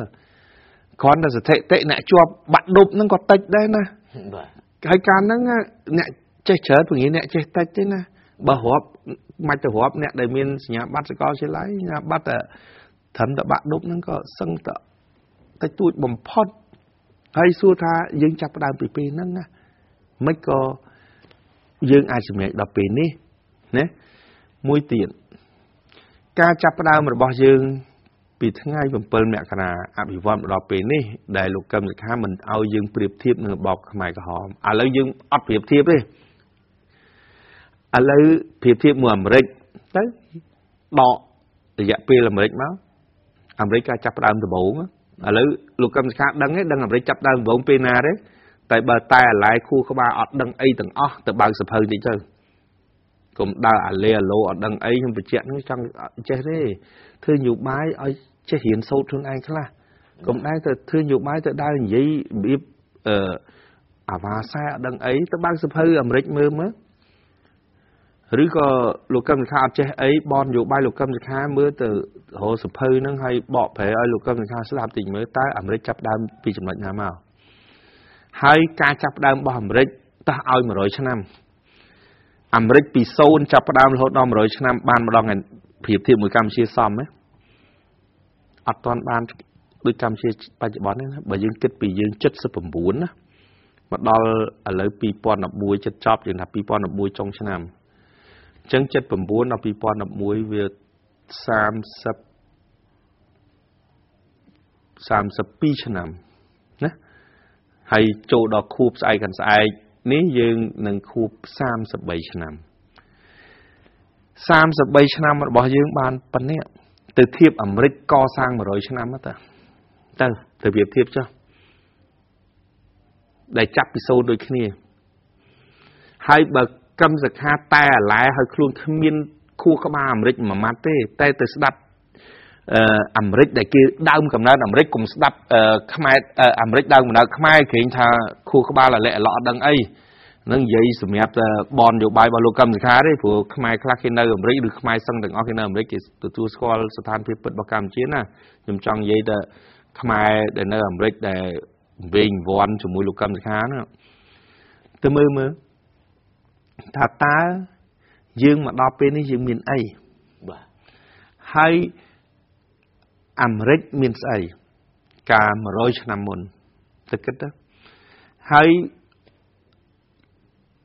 គ្រាន់តែសถิតិអ្នកជាប់បាក់ឌុបហ្នឹងក៏តិចដែរណាបាទហើយការហ្នឹងអ្នកចេះច្រើនពងាអ្នកចេះតិចទេណាបើរាប់មិនទៅរាប់អ្នកដែលមានសញ្ញាបត្រសាកលវិទ្យាល័យសញ្ញាបត្រតែត្រឹមតែបាក់ឌុបហ្នឹងក៏សឹងតែតិចតួចបំផុត ហើយសួរថាយើងចាប់ផ្ដើមពីពេលហ្នឹងណាមិនក៏យើងអាចសម្រេចដល់ពេលនេះណាមួយទៀតការចាប់ផ្ដើមរបស់យើង ពីថ្ងៃ7មករាអភិវឌ្ឍមកដល់ពេលនេះដែលលោកកឹមសុខាមិនឲ្យយើងប្រៀបធៀបនឹងរបបខ្មែរក្រហមឥឡូវយើងអត់ប្រៀបធៀបទេឥឡូវប្រៀបធៀបមួយអាមេរិកទៅដករយៈពេលអាមេរិកមកអាមេរិកការចាប់ផ្ដើមដំបូង ឥឡូវលោកកឹមសុខាដឹងទេដឹងអាមេរិកចាប់ដើមដំបូងពេលណាទេតែបើតែអាឡែខួរក្បាលអត់ដឹងអីទាំងអស់ទៅបើកសភៅតិចទៅកុំដើរអាលេអាឡូអត់ដឹងអីខ្ញុំបញ្ជាក់នឹងចង់ចេះទេធ្វើនយោបាយឲ្យចេះរៀនសូត្រខ្លួនឯងខ្លះកុំដែរទៅធ្វើនយោបាយទៅដើរនិយាយរបៀបអឺអាវ៉ាសែអត់ដឹងអីទៅបើកសភៅអាមេរិកមើលមើល ឬក៏លោកកឹមសុខាអត់ចេះអីបនយោបាយលោកកឹមសុខាមើលទៅរកសភៅហ្នឹងហើយបកប្រែឲ្យលោកកឹមសុខាស្ដាប់តិចមើលតើអាមេរិកចាប់ដើមពីចំណុចណាមកហើយការចាប់ដើមរបស់អាមេរិកតោះឲ្យ100ឆ្នាំអាមេរិកពី0ចាប់ផ្ដើមរហូតដល់100ឆ្នាំបានម្ដងប្រៀបធៀបមួយកម្ពុជាសមទេអត់ទាន់បានដូចកម្ពុជាបច្ចុប្បន្នទេណាបើយើងគិតពីយើង79ណាមកដល់ឥឡូវ2011ចិត្តចប់យើងថា2011ចុងឆ្នាំអញ្ចឹង79ដល់2011វា30 32ឆ្នាំណាហើយចូលដល់ខួបស្អែកកាន់ស្អែកនេះយើងនឹងខួប33ឆ្នាំ33ឆ្នាំរបស់យើងបានប៉ុណ្នេះទៅធៀបអាមេរិកកសាង100ឆ្នាំទៅទៅទៅប្រៀបធៀបចុះដែលចាប់ពីសូនដូចគ្នាហើយបើ កឹមសខាតែអាឡែហើយខ្លួនគ្មានខួរក្បាលអាមេរិកមួយម៉ាត់ទេ តែទៅស្ដាប់អឺអាមេរិកដែលគេដើមកំណើតអាមេរិកកុំស្ដាប់ខ្មែរអាមេរិកដើមកំណើតខ្មែរគេថាខួរក្បាលអាឡែអាឡោអត់ដឹងអីនឹងនិយាយសម្រាប់បនយោបាយរបស់លោកកឹមសុខាទេព្រោះខ្មែរខ្លះគេនៅអាមេរិកឬខ្មែរសឹងទាំងអស់គេនៅអាមេរិកគេទទួលស្គាល់ស្ថានភាពពិតរបស់កម្ពុជាណាខ្ញុំចង់និយាយតែខ្មែរដែលនៅអាមេរិកដែលវិញវ័នជាមួយលោកកឹមសុខាណាទៅមើលមើល ថាតើយើងមកដល់ពេលនេះយើងមានអីបាទហើយអាមេរិកមានស្អីកាល100ឆ្នាំមុនទៅគិតទៅហើយ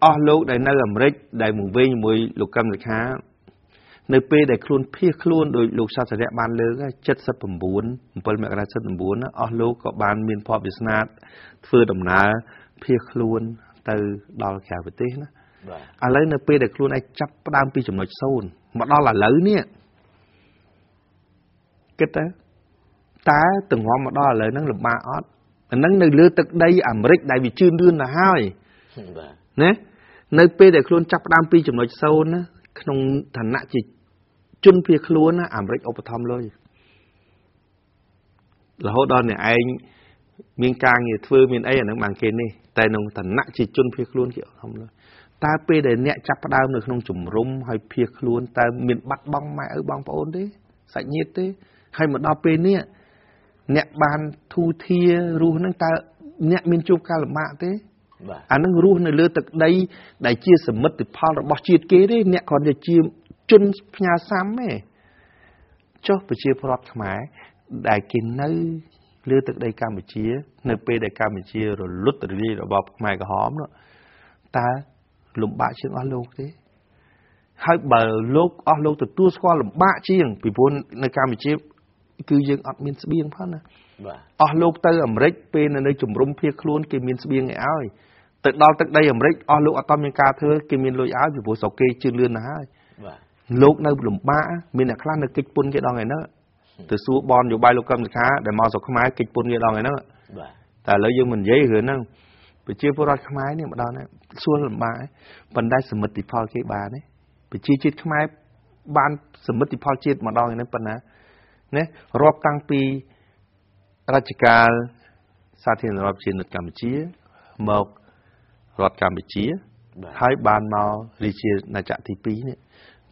អស់លោកដែលនៅអាមេរិកដែលមកវិញជាមួយលោកកឹមសុខានៅពេលដែលខ្លួនភៀសខ្លួនដោយលោកសាស្ត្ររៈបានលើក79 7មករា79អស់លោកក៏បានមានភ័ព្វវាសនាធ្វើដំណើរភៀសខ្លួនទៅដល់ក្រៅប្រទេសណាបាទ ឥឡូវនៅពេលដែលខ្លួនឯងចាប់ផ្ដើមពីចំណុច0មកដល់ឥឡូវនេះគិតទៅតើទងំមកដល់ឥឡូវហ្នឹងលំបាកអត់អាហ្នឹងនៅលើទឹកដីអាមេរិកដែលវាជឿនលឿនទៅហើយបាទណានៅពេលដែលខ្លួនចាប់ផ្ដើមពីចំណុច0ណាក្នុងឋានៈជាជនភៀសខ្លួនណាអាមេរិកឧបត្ថម្ភលុយរហូតដល់អ្នកឯងមានការងារធ្វើមានអីអានឹងបានគេនេះតែក្នុងឋានៈជាជនភៀសខ្លួនគេឧបត្ថម្ភលុយ តើពេលដែលអ្នកចាប់ផ្ដើមនៅក្នុងជំរំហើយភៀសខ្លួនតើមានបាត់បង់ម៉ែឪបងប្អូនទេសាច់ញាតិទេហើយមកដល់ពេលនេះអ្នកបានធូធារស់នឹងតើអ្នកមានជួបការលំបាកទេបាទអានឹងរស់នៅលើទឹកដី ដែលជាសមិទ្ធផលរបស់ជាតិគេទេអ្នកគ្រាន់តែជាជនផ្ញើសាំទេចុះប្រជាពលរដ្ឋខ្មែរដែលគេនៅលើទឹកដីកម្ពុជា នៅពេលដែលកម្ពុជារលត់រលាយរបបខ្មែរក្រហមនោះតើ លំបាកជាងអស់លោកទេហើយបើលោកអស់លោកទទួលស្គាល់លំបាកជាងពីព្រោះនៅកម្ពុជាគឺយើងអត់មានស្បៀងផងណាបាទអស់លោកទៅអាមេរិកពេលនៅជំរុំភៀសខ្លួនគេមានស្បៀងឲ្យឲ្យទៅដល់ទឹកដីអាមេរិកអស់លោកអត់តមានការធ្វើគេមានលុយឲ្យពីព្រោះស្រុកគេជឿនលឿនណាស់ហើយបាទលោកនៅលំបាកមានអ្នកខ្លះនៅកិច្ចពុនគេដល់ថ្ងៃហ្នឹងទៅសួរបនយោបាយលោកកឹមសុខាដែលមកស្រុកខ្មែរកិច្ចពុនគេដល់ថ្ងៃហ្នឹងបាទតែឥឡូវយើងមិននិយាយរឿងហ្នឹង ប្រជាពលរដ្ឋខ្មែរនេះម្ដងណាសួរលំបាកប៉ុន្តែសមិទ្ធផលគេបានទេប្រជាជាតិខ្មែរបានសមិទ្ធផលជាតិម្ដងហ្នឹងប៉ុណ្ណាណារាប់តាំងពីរាជការសាធារណរដ្ឋប្រជាជាតិកម្ពុជាមករដ្ឋកម្ពុជាហើយបានមករាជាណាចក្រទី2នេះ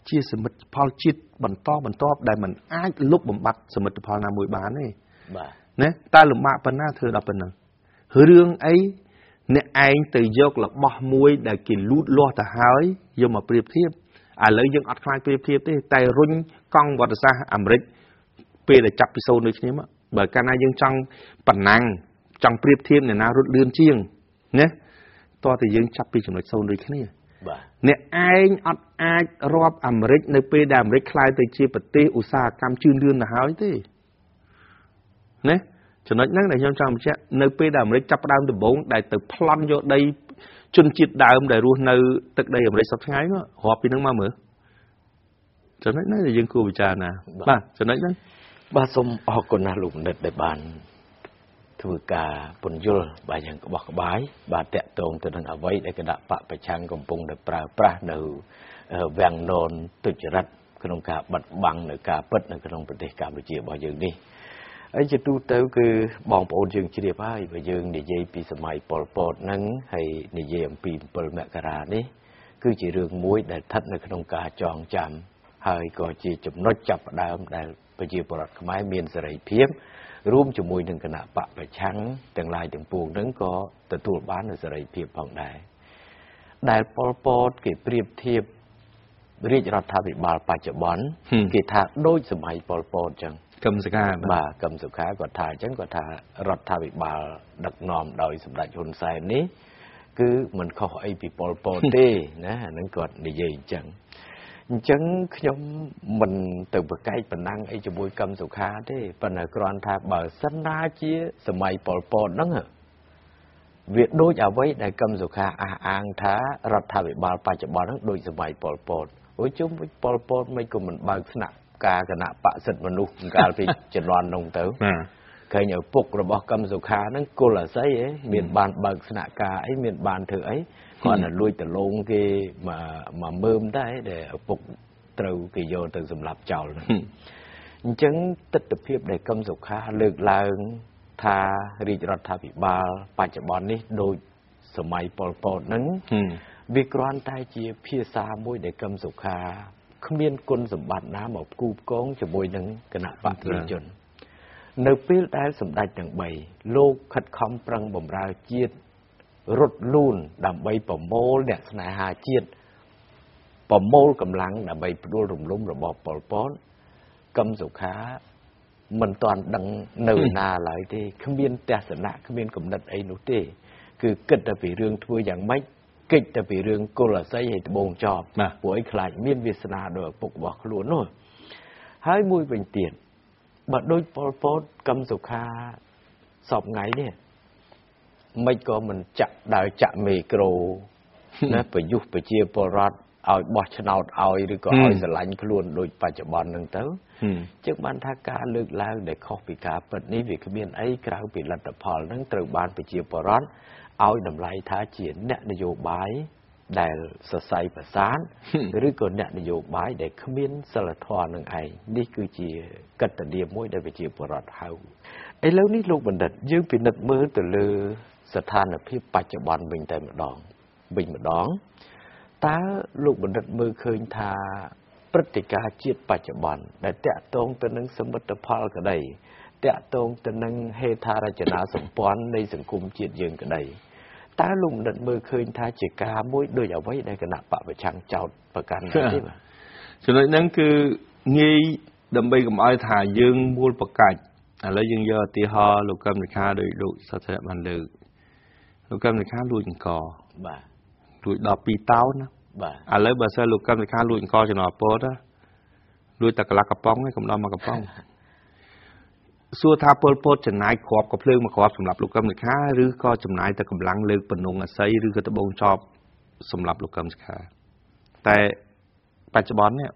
ជាសមិទ្ធផលជាតិបន្តបន្តដែលมันអាចលុបបំបត្តិសមិទ្ធផលណាមួយបានទេបាទណាតែលំបាកប៉ុណ្ណាធ្វើដល់ប៉ុណ្ណឹងរឿងអី អ្នកឯងទៅយករបស់មួយដែលគេលូតលាស់ទៅហើយយកមកប្រៀបធៀបឥឡូវយើងអត់ខ្លាចប្រៀបធៀបទេតែរុញកង់វត្តសាស្ត្រអាមេរិកពេលដែលចាប់ពីសូនដូចគ្នាមកបើកាលណាយើងចង់ប៉ុណ្ណាំងចង់ប្រៀបធៀបអ្នកណារត់លឿនជាងណាតើតែយើងចាប់ពីចំណុចសូនដូចគ្នាបាទអ្នកឯងអត់អាចរាប់អាមេរិកនៅពេលដែលអាមេរិកខ្លាយទៅជាប្រទេសឧស្សាហកម្មជឿនលឿនទៅហើយទេណា ចំណុចហ្នឹងដែលខ្ញុំចង់បញ្ជាក់នៅពេលដែលអាមេរិកចាប់ផ្ដើមដំបូងដែលទៅប្លន់យកដីជនជាតិដើមដែលរស់នៅទឹកដីអាមេរិកសពថ្ងៃនោះរាប់ពីហ្នឹងមកមើលចំណុចហ្នឹងដែលយើងគួរពិចារណាបាទចំណុចហ្នឹងបាទសូមអរគុណណាស់លោកបណ្ឌិតដែលបានធ្វើការពន្យល់បាទយ៉ាងក្បោះក្បាយបាទតកតងទៅនឹងអ្វីដែលគណៈបកប្រឆាំងកំពុងតែប្រើប្រាស់នៅវាំងននទុច្ចរិតក្នុងការបិទបាំងនៅការពិតនៅក្នុងប្រទេសកម្ពុជារបស់យើងនេះ ហើយជាទូទៅគឺបងប្អូនយើងជ្រាបហើយបើយើងនិយាយពីសម័យប៉ុលពតហ្នឹងហើយនិយាយអំពី7មករានេះគឺជារឿងមួយដែលស្ថិតនៅក្នុងការចងចាំហើយក៏ជាចំណុចចាប់ផ្ដើមដែលប្រជាពលរដ្ឋខ្មែរមានសេរីភាពរួមជាមួយនឹងគណៈបកប្រឆាំងទាំងឡាយទាំងពួងនឹងក៏ទទួលបាននូវសេរីភាពផងដែរដែលប៉ុលពតគេប្រៀបធៀបរាជរដ្ឋាភិបាលបច្ចុប្បន្នគេថាដូចសម័យប៉ុលពតអញ្ចឹង កឹមសុខាបាទកឹមសុខាគាត់ថាអញ្ចឹងគាត់ថារដ្ឋាភិបាលដឹកនាំដោយសម្ដេចហ៊ុនសែននេះគឺមិនខុសអីពីប៉ុលពតទេណាអានឹងគាត់និយាយអញ្ចឹងអញ្ចឹងខ្ញុំមិនទៅប្រកែកប្រណាំងអីជាមួយកឹមសុខាទេប៉ុន្តែគ្រាន់ថាបើសិនណាជាសម័យប៉ុលពតហ្នឹងវាដូចអ្វីដែលកឹមសុខាអះអាងថារដ្ឋាភិបាលបច្ចុប្បន្នហ្នឹងដូចសម័យប៉ុលពតអូជុំប៉ុលពតមិនក៏មិនបើកស្នាក់ ការគណៈបកសិទ្ធិមនុស្សកាលពីជំនាន់នោះទៅឃើញឪពុករបស់កឹមសុខាហ្នឹងគុលអាស័យឯងមានបានបើកស្នាក់ការអីមានបានធ្វើអីគាត់តែលួចដលងគេមកមកមើមដែរដែលឪពុកត្រូវគេយកទៅសម្លាប់ចោលហ្នឹងអញ្ចឹងទស្សនវិជ្ជាដែលកឹមសុខាលើកឡើងថារាជរដ្ឋាភិបាលបច្ចុប្បន្ននេះដូចសម័យប៉ុលពតហ្នឹងវាគ្រាន់តែជាភាសាមួយដែលកឹមសុខា គ្មានគុណសម្បត្តិណាមកគូផ្គងជាមួយនឹងគណៈបកប្រជាជន នៅពេលដែលសម្ដេចទាំង3លោកខិតខំប្រឹងបម្រើជាតិរត់លូនដើម្បីប្រមូលអ្នកស្នេហាជាតិប្រមូលកម្លាំងដើម្បីផ្ដួលរំលំរបបប៉ុលពតកឹមសុខាមិនទាន់ដឹងនៅណាឡើយទេគ្មានទស្សនៈគ្មានគំនិតអីនោះទេ គឺគិតតែពីរឿងធ្វើយ៉ាងម៉េច គិតតែពីរឿងគុលអាស័យឲ្យដបងចប់ព្រោះឲ្យខ្លាចមានវាសនាដោយឪពុករបស់ខ្លួននោះហើយមួយវិញទៀតបើដូចប៉ុលពតកឹមសុខាសពថ្ងៃនេះមិនក៏មិនចាក់ដើរចាក់មេក្រូណាប្រយុទ្ធប្រជាពលរដ្ឋឲ្យបោះឆ្នោតឲ្យឬក៏ឲ្យស្រឡាញ់ខ្លួនដូចបច្ចុប្បន្នហ្នឹងទៅចឹងបានថាការលើកឡើងដែលខុសពីការពិតនេះវាគ្មានអីក្រៅពីលទ្ធផលហ្នឹងត្រូវបានប្រជាពលរដ្ឋ ឲ្យតម្លៃថាជាអ្នកនយោបាយដែលសរសៃប្រសាទឬក៏អ្នកនយោបាយដែលគ្មានសិលធម៌នឹងឯងនេះគឺជាកតញ្ញូមួយដែលប្រជាពលរដ្ឋហៅឥឡូវនេះលោកបណ្ឌិត យើងពិនិត្យមើលទៅលើ ស្ថានភាពបច្ចុប្បន្នវិញតែម្ដងវិញម្ដងតើលោកបណ្ឌិតមើលឃើញថាព្រឹត្តិការណ៍ជាតិបច្ចុប្បន្នដែលតាក់ទងទៅនឹងសមិទ្ធផលក្តីតាក់ទងទៅនឹងហេដ្ឋារចនាសម្ព័ន្ធនៃសង្គមជាតិយើងក្តី តើលោកបណ្ឌិតមើលឃើញថាជាការមួយដូចអ្វីដែលគណៈបពប្រឆាំងចោតប្រកាន់នេះទេបាទចំណុចហ្នឹងគឺងាយដើម្បីកុំឲ្យថាយើងមូលប្រកាច់ឥឡូវយើងយកឧទាហរណ៍លោកកឹមនិខាដោយលោកសត្វបានលើកលោកកឹមនិខាលួចអង្គបាទលួចដល់2តោនណាបាទឥឡូវបើសិនលោកកឹមនិខាលួចអង្គចំណោពតលួចតែកន្លះកំប៉ុងឯងកំដរមកកំប៉ុង សួរថាពលពតចំណាយគ្រាប់កភ្លើងមួយគ្រាប់សម្រាប់លោកកឹមសុខាឬក៏ចំណាយតែកម្លាំងលើកបំណងអស័យឬក៏ដបងចប់សម្រាប់លោកកឹមសុខាតែបច្ចុប្បន្ននេះ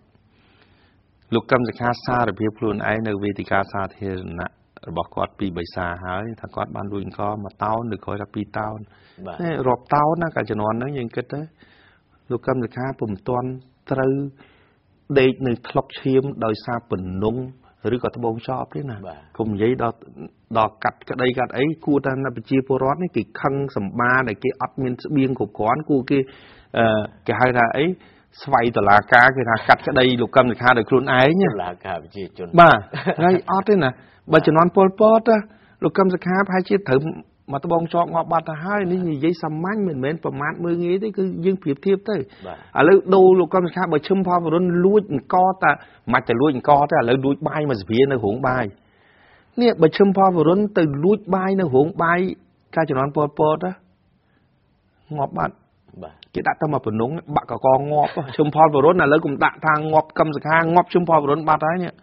លោកកឹមសុខាសារភាពខ្លួនឯងនៅវេទិកាសាធារណៈរបស់គាត់ពីបិសាហើយថាគាត់បានលួចអង្គមួយតោនឬក៏ថាពីរតោនរាប់តោនណាកាលជំនាន់ហ្នឹងយើងគិតទៅលោកកឹមសុខាពុំទាន់ត្រូវដេកនៅថ្លុកឈាមដោយសារបំណង ឬក៏ត្បូងចប់ទេណាគុំនិយាយដល់ដល់កាត់ក្តីកាត់អីគួរតែនៅប្រជាពលរដ្ឋនេះគេខឹងសម្បាដែលគេអត់មានស្បៀងគ្រប់គ្រាន់គួរគេអឺគេហៅថាអីស្វ័យតឡាការគេថាកាត់ក្តីលោកកម្មលេខាដោយខ្លួនឯងតឡាការប្រជាជនបាទហើយអត់ទេណាបើជំនាន់ពលពតលោកកម្មសខាប្រហែលជាត្រូវ មកត្បូងចកងាប់បាត់ទៅហើយនេះនិយាយសាមញ្ញមិនមែនប្រមាថមើងងាយទេគឺយើងប្រៀបធៀបទៅឥឡូវដូរលោកកម្មសខាបើឈឹមផលវរុនលួចអង្គតាមិនតែលួចអង្គទេឥឡូវលួចបាយមកសភានៅរោងបាយនេះបើឈឹមផលវរុនទៅលួចបាយនៅរោងបាយការជំនាន់ពលពតងាប់បាត់បាទគេដាក់ទៅមកបំណងបាក់កកងាប់ឈឹមផលវរុនឥឡូវកុំដាក់ថាងាប់កម្មសខាងាប់ឈឹមផលវរុនបាត់ហើយនេះ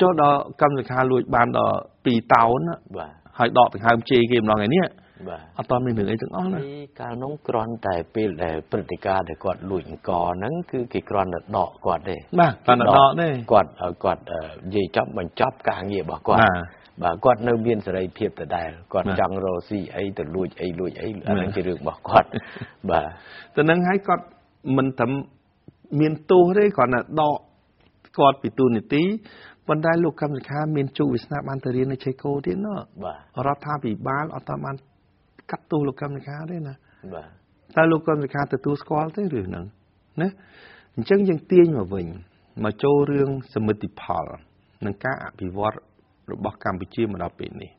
ចូលដល់កម្មសខាលួចបានដល់2តោនបាទ ហើយដកដង្ហើមជេរគេម្ដងឯនេះបាទអត់តមានរឿងអីទាំងអស់ណាកាលនោះគ្រាន់តែពេលដែលព្រឹត្តិការណ៍ដែលគាត់លួចអង្គហ្នឹងគឺគេគ្រាន់តែដកគាត់ទេបាទគ្រាន់តែដកទេគាត់គាត់និយាយចប់បញ្ចប់ការងាររបស់គាត់បាទគាត់នៅមានសេរីភាពដដែលគាត់ចង់រកស៊ីអីទៅលួចអីលួចអីអាហ្នឹងជារឿងរបស់គាត់បាទទៅនឹងហើយគាត់មិនត្រឹមមានទោសទេគ្រាន់តែដកគាត់ពីទូនីតិ ប៉ុន្តែលោកកម្មសិក្ខាមានជោគវាសនាបានទៅរៀននៅឆេកូទៀតណោះបាទរដ្ឋាភិបាលអត់តាមបានកាត់ទោសលោកកម្មសិក្ខាទេណាបាទតែលោកកម្មសិក្ខាទទួលស្គាល់ទេឬហ្នឹងណាអញ្ចឹងយើងទាញមកវិញមកចូលរឿងសមិទ្ធផលនិងការអភិវឌ្ឍរបស់កម្ពុជាមកដល់ពេលនេះ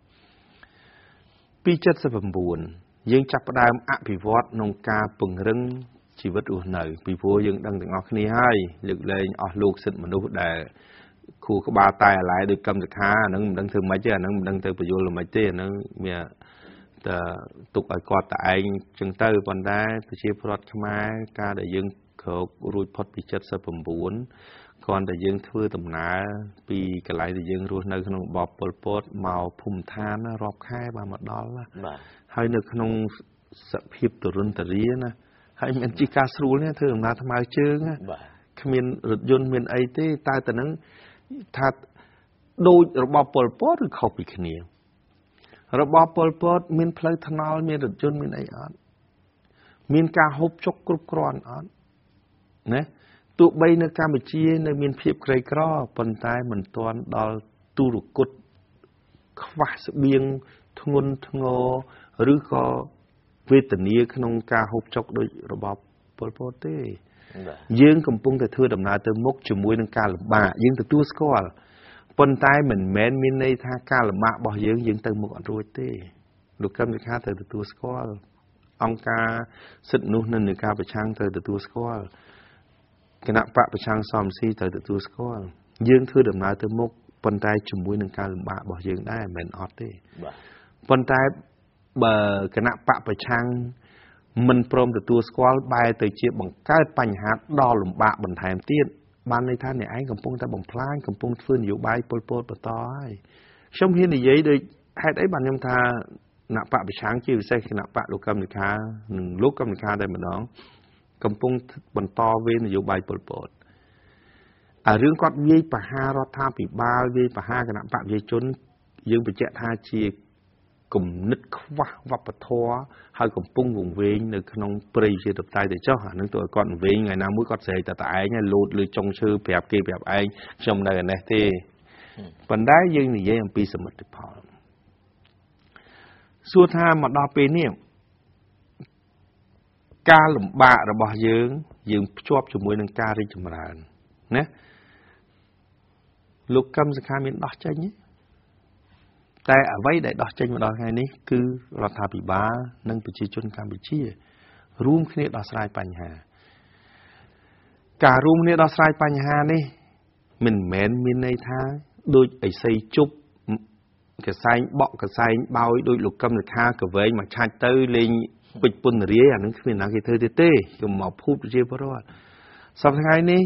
ពី79យើងចាប់ផ្ដើមអភិវឌ្ឍក្នុងការពង្រឹងជីវិតរស់នៅពីព្រោះយើងដឹងទាំងអស់គ្នាហើយលើកលែងអស់លោកសិទ្ធិមនុស្សដែល គូក្បាលតែអាឡែដូចកម្មសខាអានឹងមិនដឹងធ្វើម៉េចទេអានឹងមិនដឹងទៅបញ្យល់ម៉េចទេអានឹងមានតែទុកឲ្យគាត់តែឯងចឹងទៅប៉ុន្តែប្រជាពលរដ្ឋខ្មែរការដែលយើងក្រោករួចផុតពី79គ្រាន់តែយើងធ្វើដំណើរពីកន្លែងដែលយើងរស់នៅក្នុងរបបប៉ុលពតមកភូមិឋានរាប់ខែបានមកដល់ណាហើយនៅក្នុងសភាពទរុនតរាណាហើយមានជីការស្រួលនេះធ្វើដំណើរថ្មើរជើងណាគ្មានរថយន្តមានអីទេតែតែនឹង ថាដូចរបបប៉ុលពតឬខុសពីគ្នា របបប៉ុលពត មានផ្លូវថ្នល់មានរថយន្តមានអីអត់មានការហូបចុកគ្រប់គ្រាន់អត់ណាទោះបីនៅកម្ពុជា នៅមានភាពក្រីក្រប៉ុន្តែមិនទាន់ដល់ទូរគតខ្វះស្បៀងធ្ងន់ធ្ងរឬក៏វេទនាក្នុងការហូបចុកដោយរបបប៉ុលពតទេ យើងកំពុងតែធ្វើដំណើរទៅមុខជាមួយនឹងការលំបាកយើងទទួលស្គាល់ប៉ុន្តែមិនមែនមានន័យថាការលំបាករបស់យើងយើងទៅមុខអត់រួចទេលោកកឹមលេខាត្រូវទទួលស្គាល់អង្គការសិទ្ធិមនុស្សនៅនៃការប្រឆាំងត្រូវទទួលស្គាល់គណៈបកប្រឆាំងសំស៊ីត្រូវទទួលស្គាល់យើងធ្វើដំណើរទៅមុខប៉ុន្តែជាមួយនឹងការលំបាករបស់យើងដែរមិនមែនអត់ទេបាទប៉ុន្តែបើគណៈបកប្រឆាំង មិនព្រមទទួលស្គាល់បែរទៅជាបង្កើតបញ្ហាដ៏លំបាកបន្ថែមទៀតបានន័យថាអ្នកឯងកំពុងតែបំផ្លាញកំពុងធ្វើនយោបាយពលពតបន្តហើយខ្ញុំហ៊ាននិយាយដូចហេតុអីបានខ្ញុំថាគណៈបកប្រឆាំងជាពិសេសគណៈបកលោកកម្មនិកានិងលោកកម្មនិកាតែម្ដង កំពុងបន្តវេននយោបាយពលពតអារឿងគាត់វាយប្រហាររដ្ឋាភិបាលវាយប្រហារគណៈបកប្រជាជនយើងបញ្ជាក់ថាជា គំនិតខ្វះវប្បធម៌ហើយកំពុងវង្វេងនៅក្នុងព្រៃជាតបតៃទៅចុះអានឹងទៅឲ្យគាត់វង្វេងថ្ងៃណាមួយគាត់ស្រែកតែតែឯងហើយលោតលើចុងឈើប្រាប់គេប្រាប់ឯងខ្ញុំនៅឯនេះទេប៉ុន្តែយើងនិយាយអំពីសមិទ្ធផលសួរថាមកដល់ពេលនេះការលំបាករបស់យើង យើងភ្ជាប់ជាមួយនឹងការរីកចម្រើនណាលោកកឹមសខាមានដោះចេញទេ តែអ្វីដែលដោះចេញមកដល់ថ្ងៃនេះគឺរដ្ឋាភិបាលនិងប្រជាជនកម្ពុជា រួមគ្នាដោះស្រាយបញ្ហា ការរួមគ្នាដោះស្រាយបញ្ហានេះ មិនមែនមានន័យថាដូចអិសីជប់កសែងបក់កសែងបោយដូចលោកកឹមលខាកវែងមកឆាច់ទៅលេងពេជ្រពុនរាយអានឹងគ្មានណាគេធ្វើទៀតទេគឺមកភូតប្រជាពលរដ្ឋសប្តាហ៍ថ្ងៃនេះ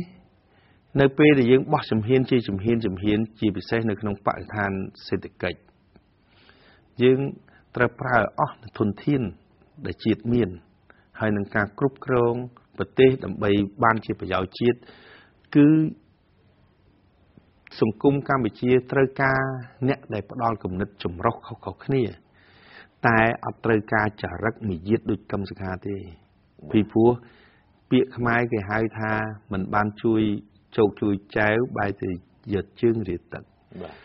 នៅពេលដែលយើងបោះជំហានជាជំហានជំហានជាពិសេសនៅក្នុងបរិស្ថានសេដ្ឋកិច្ច យើងត្រូវប្រើអស់ធនធានដែលជាតិមាន ហើយនឹងការគ្រប់គ្រងប្រទេសដើម្បីបានជាប្រយោជន៍ជាតិគឺសង្គមកម្ពុជាត្រូវការអ្នកដែលផ្ដល់គំនិតចម្រុះខុសៗគ្នា តែអត់ត្រូវការចរិតមាយាទដូចកឹមសុខាទេពីព្រោះពាក្យខ្មែរគេហៅថាមិនបានជួយជោគជួយចែវបែរទៅយកជើងរៀតទឹកបាទ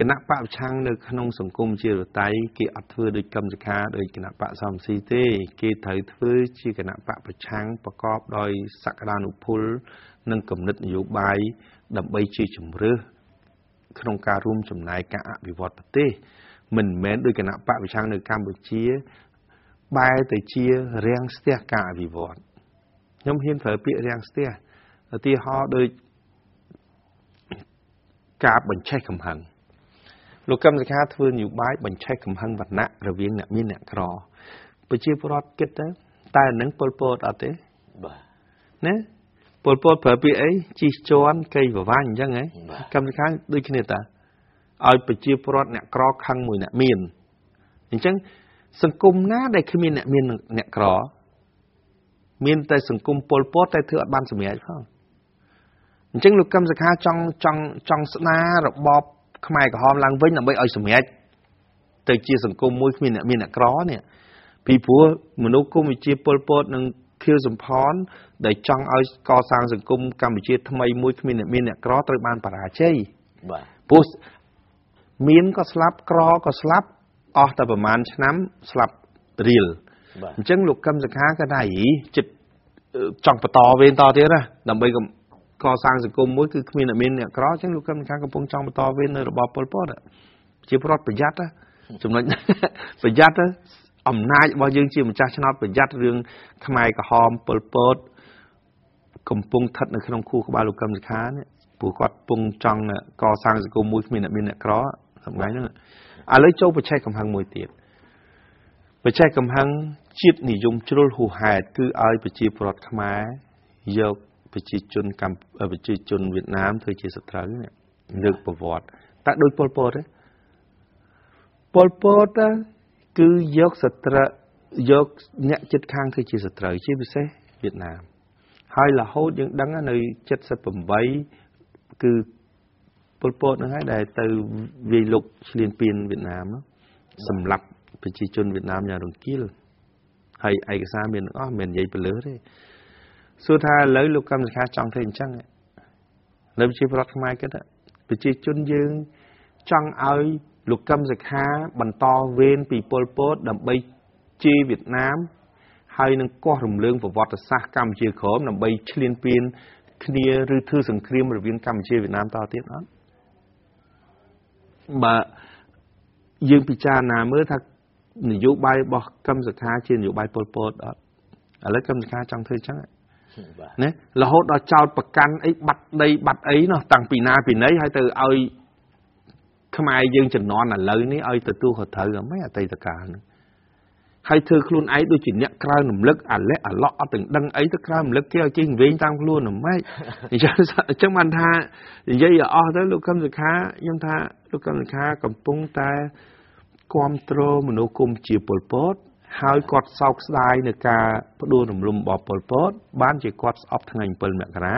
គណៈបកប្រឆាំងនៅក្នុងសង្គមជារតៃគេអត់ធ្វើដូចកម្មសខាដោយគណៈបកសំស៊ីទេ គេត្រូវធ្វើជាគណៈបកប្រឆាំងប្រកបដោយសក្តានុពល និងគំនិតនយោបាយដើម្បីជាជំរឿសក្នុងការរួមចំណែកការអភិវឌ្ឍប្រទេសមិនមែនដោយគណៈបកប្រឆាំងនៅកម្ពុជា បែរទៅជារាំងស្ទះការអភិវឌ្ឍខ្ញុំហ៊ានប្រើពាក្យរាំងស្ទះឧទាហរណ៍ដូចការបញ្ឆេះកំហឹង លោកកឹមសុខាធ្វើនយោបាយបញ្ឆេះកំហឹងវណ្ណៈរវាងអ្នកមានអ្នកក្រប្រជាពលរដ្ឋគិតទៅតែនឹងពលពតអត់ទេបាទណាពលពតប្រើពាក្យអីជីជន់កៃវវាញ់អញ្ចឹងហ៎កម្មវិធីដូចគ្នាតាឲ្យប្រជាពលរដ្ឋអ្នកក្រខឹងមួយអ្នកមានអញ្ចឹងសង្គមណាដែលគ្មានអ្នកមានអ្នកក្រ មានតែសង្គមពលពតតែធ្វើអត់បានសម្រេចផងអញ្ចឹងលោកកឹមសុខាចង់ចង់ចង់ស្ដាររបប ខ្មែរក្រហមឡើងវិញដើម្បីឲ្យសម្រេចទៅជាសង្គមមួយគ្មានអ្នកមានអ្នកក្រនេះពីព្រោះមនុស្សគុំវិជាពលពតនិងខៀវសំផនដែលចង់ឲ្យកសាងសង្គមកម្ពុជាថ្មីមួយគ្មានអ្នកមានអ្នកក្រត្រូវបានបរាជ័យបាទព្រោះមានក៏ស្លាប់ក្រក៏ស្លាប់អស់តែប្រហែលឆ្នាំស្លាប់រៀលអញ្ចឹងលោកកឹមសុខាក៏ដែរចិត្តចង់បន្តវេនតទៀតណាដើម្បីក សាងសង្គមមួយគឺគ្មានអ្នកមានអ្នកក្រអញ្ចឹងលោកកឹមសុខាកំពុងចង់បន្តវេននៅរបបប៉ុលពតជាប្រវត្តិប្រយ័ត្នចំណុចប្រយ័ត្នអំណាចរបស់យើងជាម្ចាស់ឆ្នោតប្រយ័ត្នរឿងខ្មែរក្រហមប៉ុលពតកំពុងស្ថិតនៅក្នុងខួរក្បាលលោកកឹមសុខានេះព្រោះគាត់ពងចង់កសាងសង្គមមួយគ្មានអ្នកមានអ្នកក្រសម្ដែងហ្នឹងឥឡូវចូលបច្ចេកកំហឹងមួយទៀតបច្ចេកកំហឹងជាតិនិយមជ្រុលហួសហេតុគឺឲ្យប្រជាពលរដ្ឋខ្មែរយក ប្រជាជនកម្ពុជាប្រជាជនវៀតណាមធ្វើជាសត្រូវលើកប្រវត្តិតែដូចប៉ុលពតទេប៉ុលពតគឺយកសត្រូវយកអ្នកចិត្តខាងធ្វើជាសត្រូវជាពិសេសវៀតណាមហើយរហូតយើងដឹងនៅ78គឺប៉ុលពតហ្នឹងហើយដែលទៅវាយលុកឈ្លានពានវៀតណាមសម្រាប់ប្រជាជនវៀតណាមយ៉ាងរង្គាលហើយឯកសារមានអស់មិននិយាយទៅលើទេ សួរថាឥឡូវលោកកម្មសខាចង់ធ្វើអញ្ចឹងនៅប្រជាប្រដ្ឋខ្មែរគិតប្រជាជនយើងចង់ឲ្យលោកកឹមសុខាបន្តវេនពីពលពតដើម្បីជេរវៀតណាម ហើយនឹងកោះរំលើងប្រវត្តិសាស្ត្រកម្ពុជាក្រមដើម្បីឈ្លានពានគ្នាឬធ្វើសង្គ្រាមរវាងកម្ពុជាវៀតណាមតទៀតអត់បើយើងពិចារណាមើលថានយោបាយរបស់កឹមសុខាជានយោបាយពលពតអត់ឥឡូវកឹមសុខាចង់ធ្វើអញ្ចឹង ណារហូតដល់ចោតប្រកាន់អីបាត់ដីបាត់អីនោះតាំងពីណាពីណីហើយទៅឲ្យខ្មែរយើងចំនួនឥឡូវនេះឲ្យទទួលខុសត្រូវហ្មងអតីតកាលហ្នឹងហើយធ្វើខ្លួនឯងដូចជាអ្នកក្រៅរំលឹកអាលែកអាឡក់អត់ទាំងដឹងអីទៅក្រៅរំលឹកគេឲ្យចេញវិញតាមខ្លួនហ្មងអញ្ចឹងអញ្ចឹងបានថានិយាយឲ្យអស់ទៅលោកកឹមសុខាខ្ញុំថាលោកកឹមសុខាកំពុងតែគ្រប់គ្រងមនុស្សគុំជាពលពត ហើយគាត់សោកស្ដាយនឹងការផ្ដួលរំលំរបស់ពលពត បានជាគាត់ស្អប់ថ្ងៃ7មករា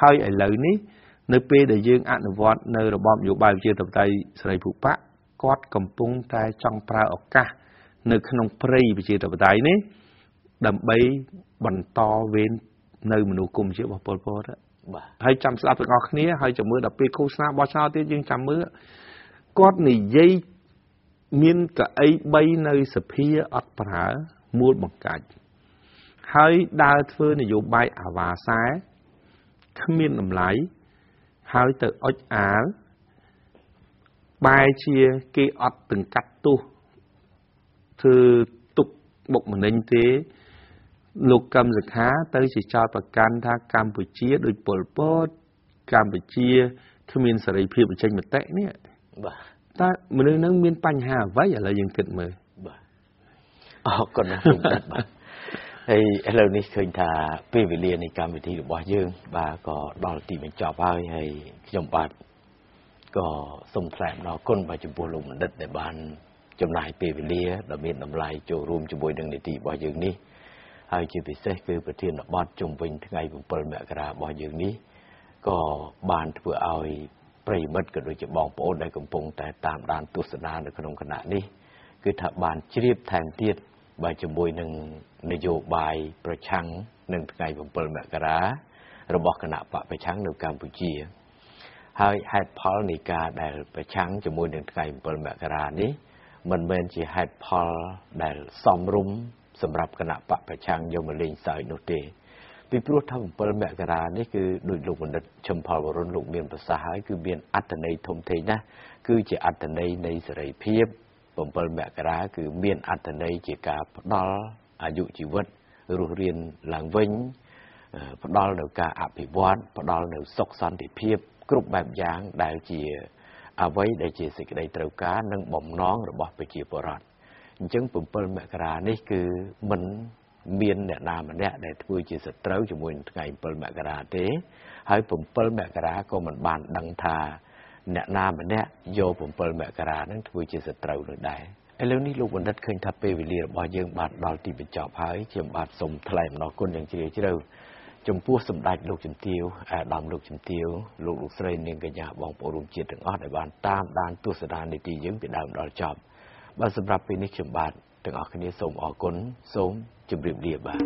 ហើយឥឡូវនេះ នៅពេលដែលយើងអនុវត្តនៅរបបនយោបាយវិជាតបតៃសេរីភូប៉ាគាត់កំពុងតែចង់ប្រើឱកាស នៅក្នុងព្រៃប្រជាធិបតេយ្យនេះដើម្បីបន្តវេននៅមនុស្សគុំជារបស់ពលពតបាទហើយចាំស្ដាប់ទាំងអស់គ្នាហើយចាំមើលដល់ពេលឃោសនាបោះឆ្នោតទៀតយើងចាំមើលគាត់និយាយ មានកៅអី3នៅសភាអត់ប្រើមូលបង្កាច់ហើយដើរធ្វើនយោបាយអាវ៉ាសែគ្មានតម្លៃហើយទៅអុចអាលបែជាគេអត់ទាំងកាត់ទោសធ្វើទុកបុកម្នេញទេលោកកឹមសុខាទៅជាចោតប្រកាន់ថាកម្ពុជាដូចប៉ុលពតកម្ពុជាគ្មានសេរីភាពបញ្ចេញមតិនេះបាទ តើមនុស្សនឹងមានបញ្ហាអ្វីឥឡូវយើងគិតមើលបាទអរគុណណាស់លោកបាទហើយឥឡូវនេះឃើញថាពេលវេលានៃកម្មវិធីរបស់យើង បាទក៏ដល់ទីបញ្ចប់ហើយហើយខ្ញុំបាទក៏សូមថ្លែងអំណរគុណបាទចំពោះលោកបណ្ឌិតដែលបានចំណាយពេលវេលាដ៏មានតម្លៃចូលរួមជាមួយនឹងនីតិរបស់យើងនេះហើយជាពិសេសគឺប្រធានបទជុំវិញថ្ងៃ7មករារបស់យើងនេះក៏បានធ្វើឲ្យ ប្រិមិត្តក៏ដូចជាបងប្អូនដែលកំពុងតែតាមដានទស្សនានៅក្នុងគណៈនេះគឺថាបានជ្រាបថែមទៀតបើជាមួយនឹងនយោបាយប្រឆាំងនឹងថ្ងៃ7មករារបស់គណៈបកប្រឆាំងនៅកម្ពុជា ហើយហេតុផលនៃការដែលប្រឆាំងជាមួយនឹងថ្ងៃ7មករានេះមិនមែនជាហេតុផលដែលសំរុំសម្រាប់គណៈបកប្រឆាំងយកមកលេងសើចនោះទេ ពីព្រោះថា7មករានេះគឺដោយលោកបណ្ឌិតឈឹមផលវរុនលោកមានប្រសាសន៍ហើយគឺមានអត្តន័យធំធេងណាស់គឺជាអត្តន័យនៃសេរីភាព7មករាគឺមានអត្តន័យជាការផ្ដល់អាយុជីវិតរស់រានឡើងវិញផ្ដល់នៅការអភិវឌ្ឍផ្ដល់នៅសុខសន្តិភាព គ្រប់បែបយ៉ាងដែលជាអ្វីដែលជាសេចក្តីត្រូវការនិងបំណងរបស់ប្រជាពលរដ្ឋអញ្ចឹង7មករានេះគឺមិន មានអ្នកណាម្នាក់ដែលធ្វើជាសត្រូវជាមួយនឹងថ្ងៃ7មករាទេហើយ7មករាក៏មិនបានដឹងថាអ្នកណាម្នាក់យក7មករានឹងធ្វើជាសត្រូវនោះដែរឥឡូវនេះលោកបណ្ឌិតឃើញថាពេលវេលារបស់យើងបានដល់ទីបញ្ចប់ហើយខ្ញុំបាទសូមថ្លែងអំណរគុណយ៉ាងជ្រាលជ្រៅចំពោះសម្ដេចលោកជំទាវអាដាមលោកជំទាវលោកលោកស្រីនាងកញ្ញាបងប្អូនរួមជាតិទាំងអស់ដែលបានតាមដានទស្សនានីតិយើងពីដើមដល់ចប់បាទសម្រាប់ពេលនេះខ្ញុំបាទ ទាំងអស់គ្នាសូមអរគុណសូមជម្រាបលាបាទ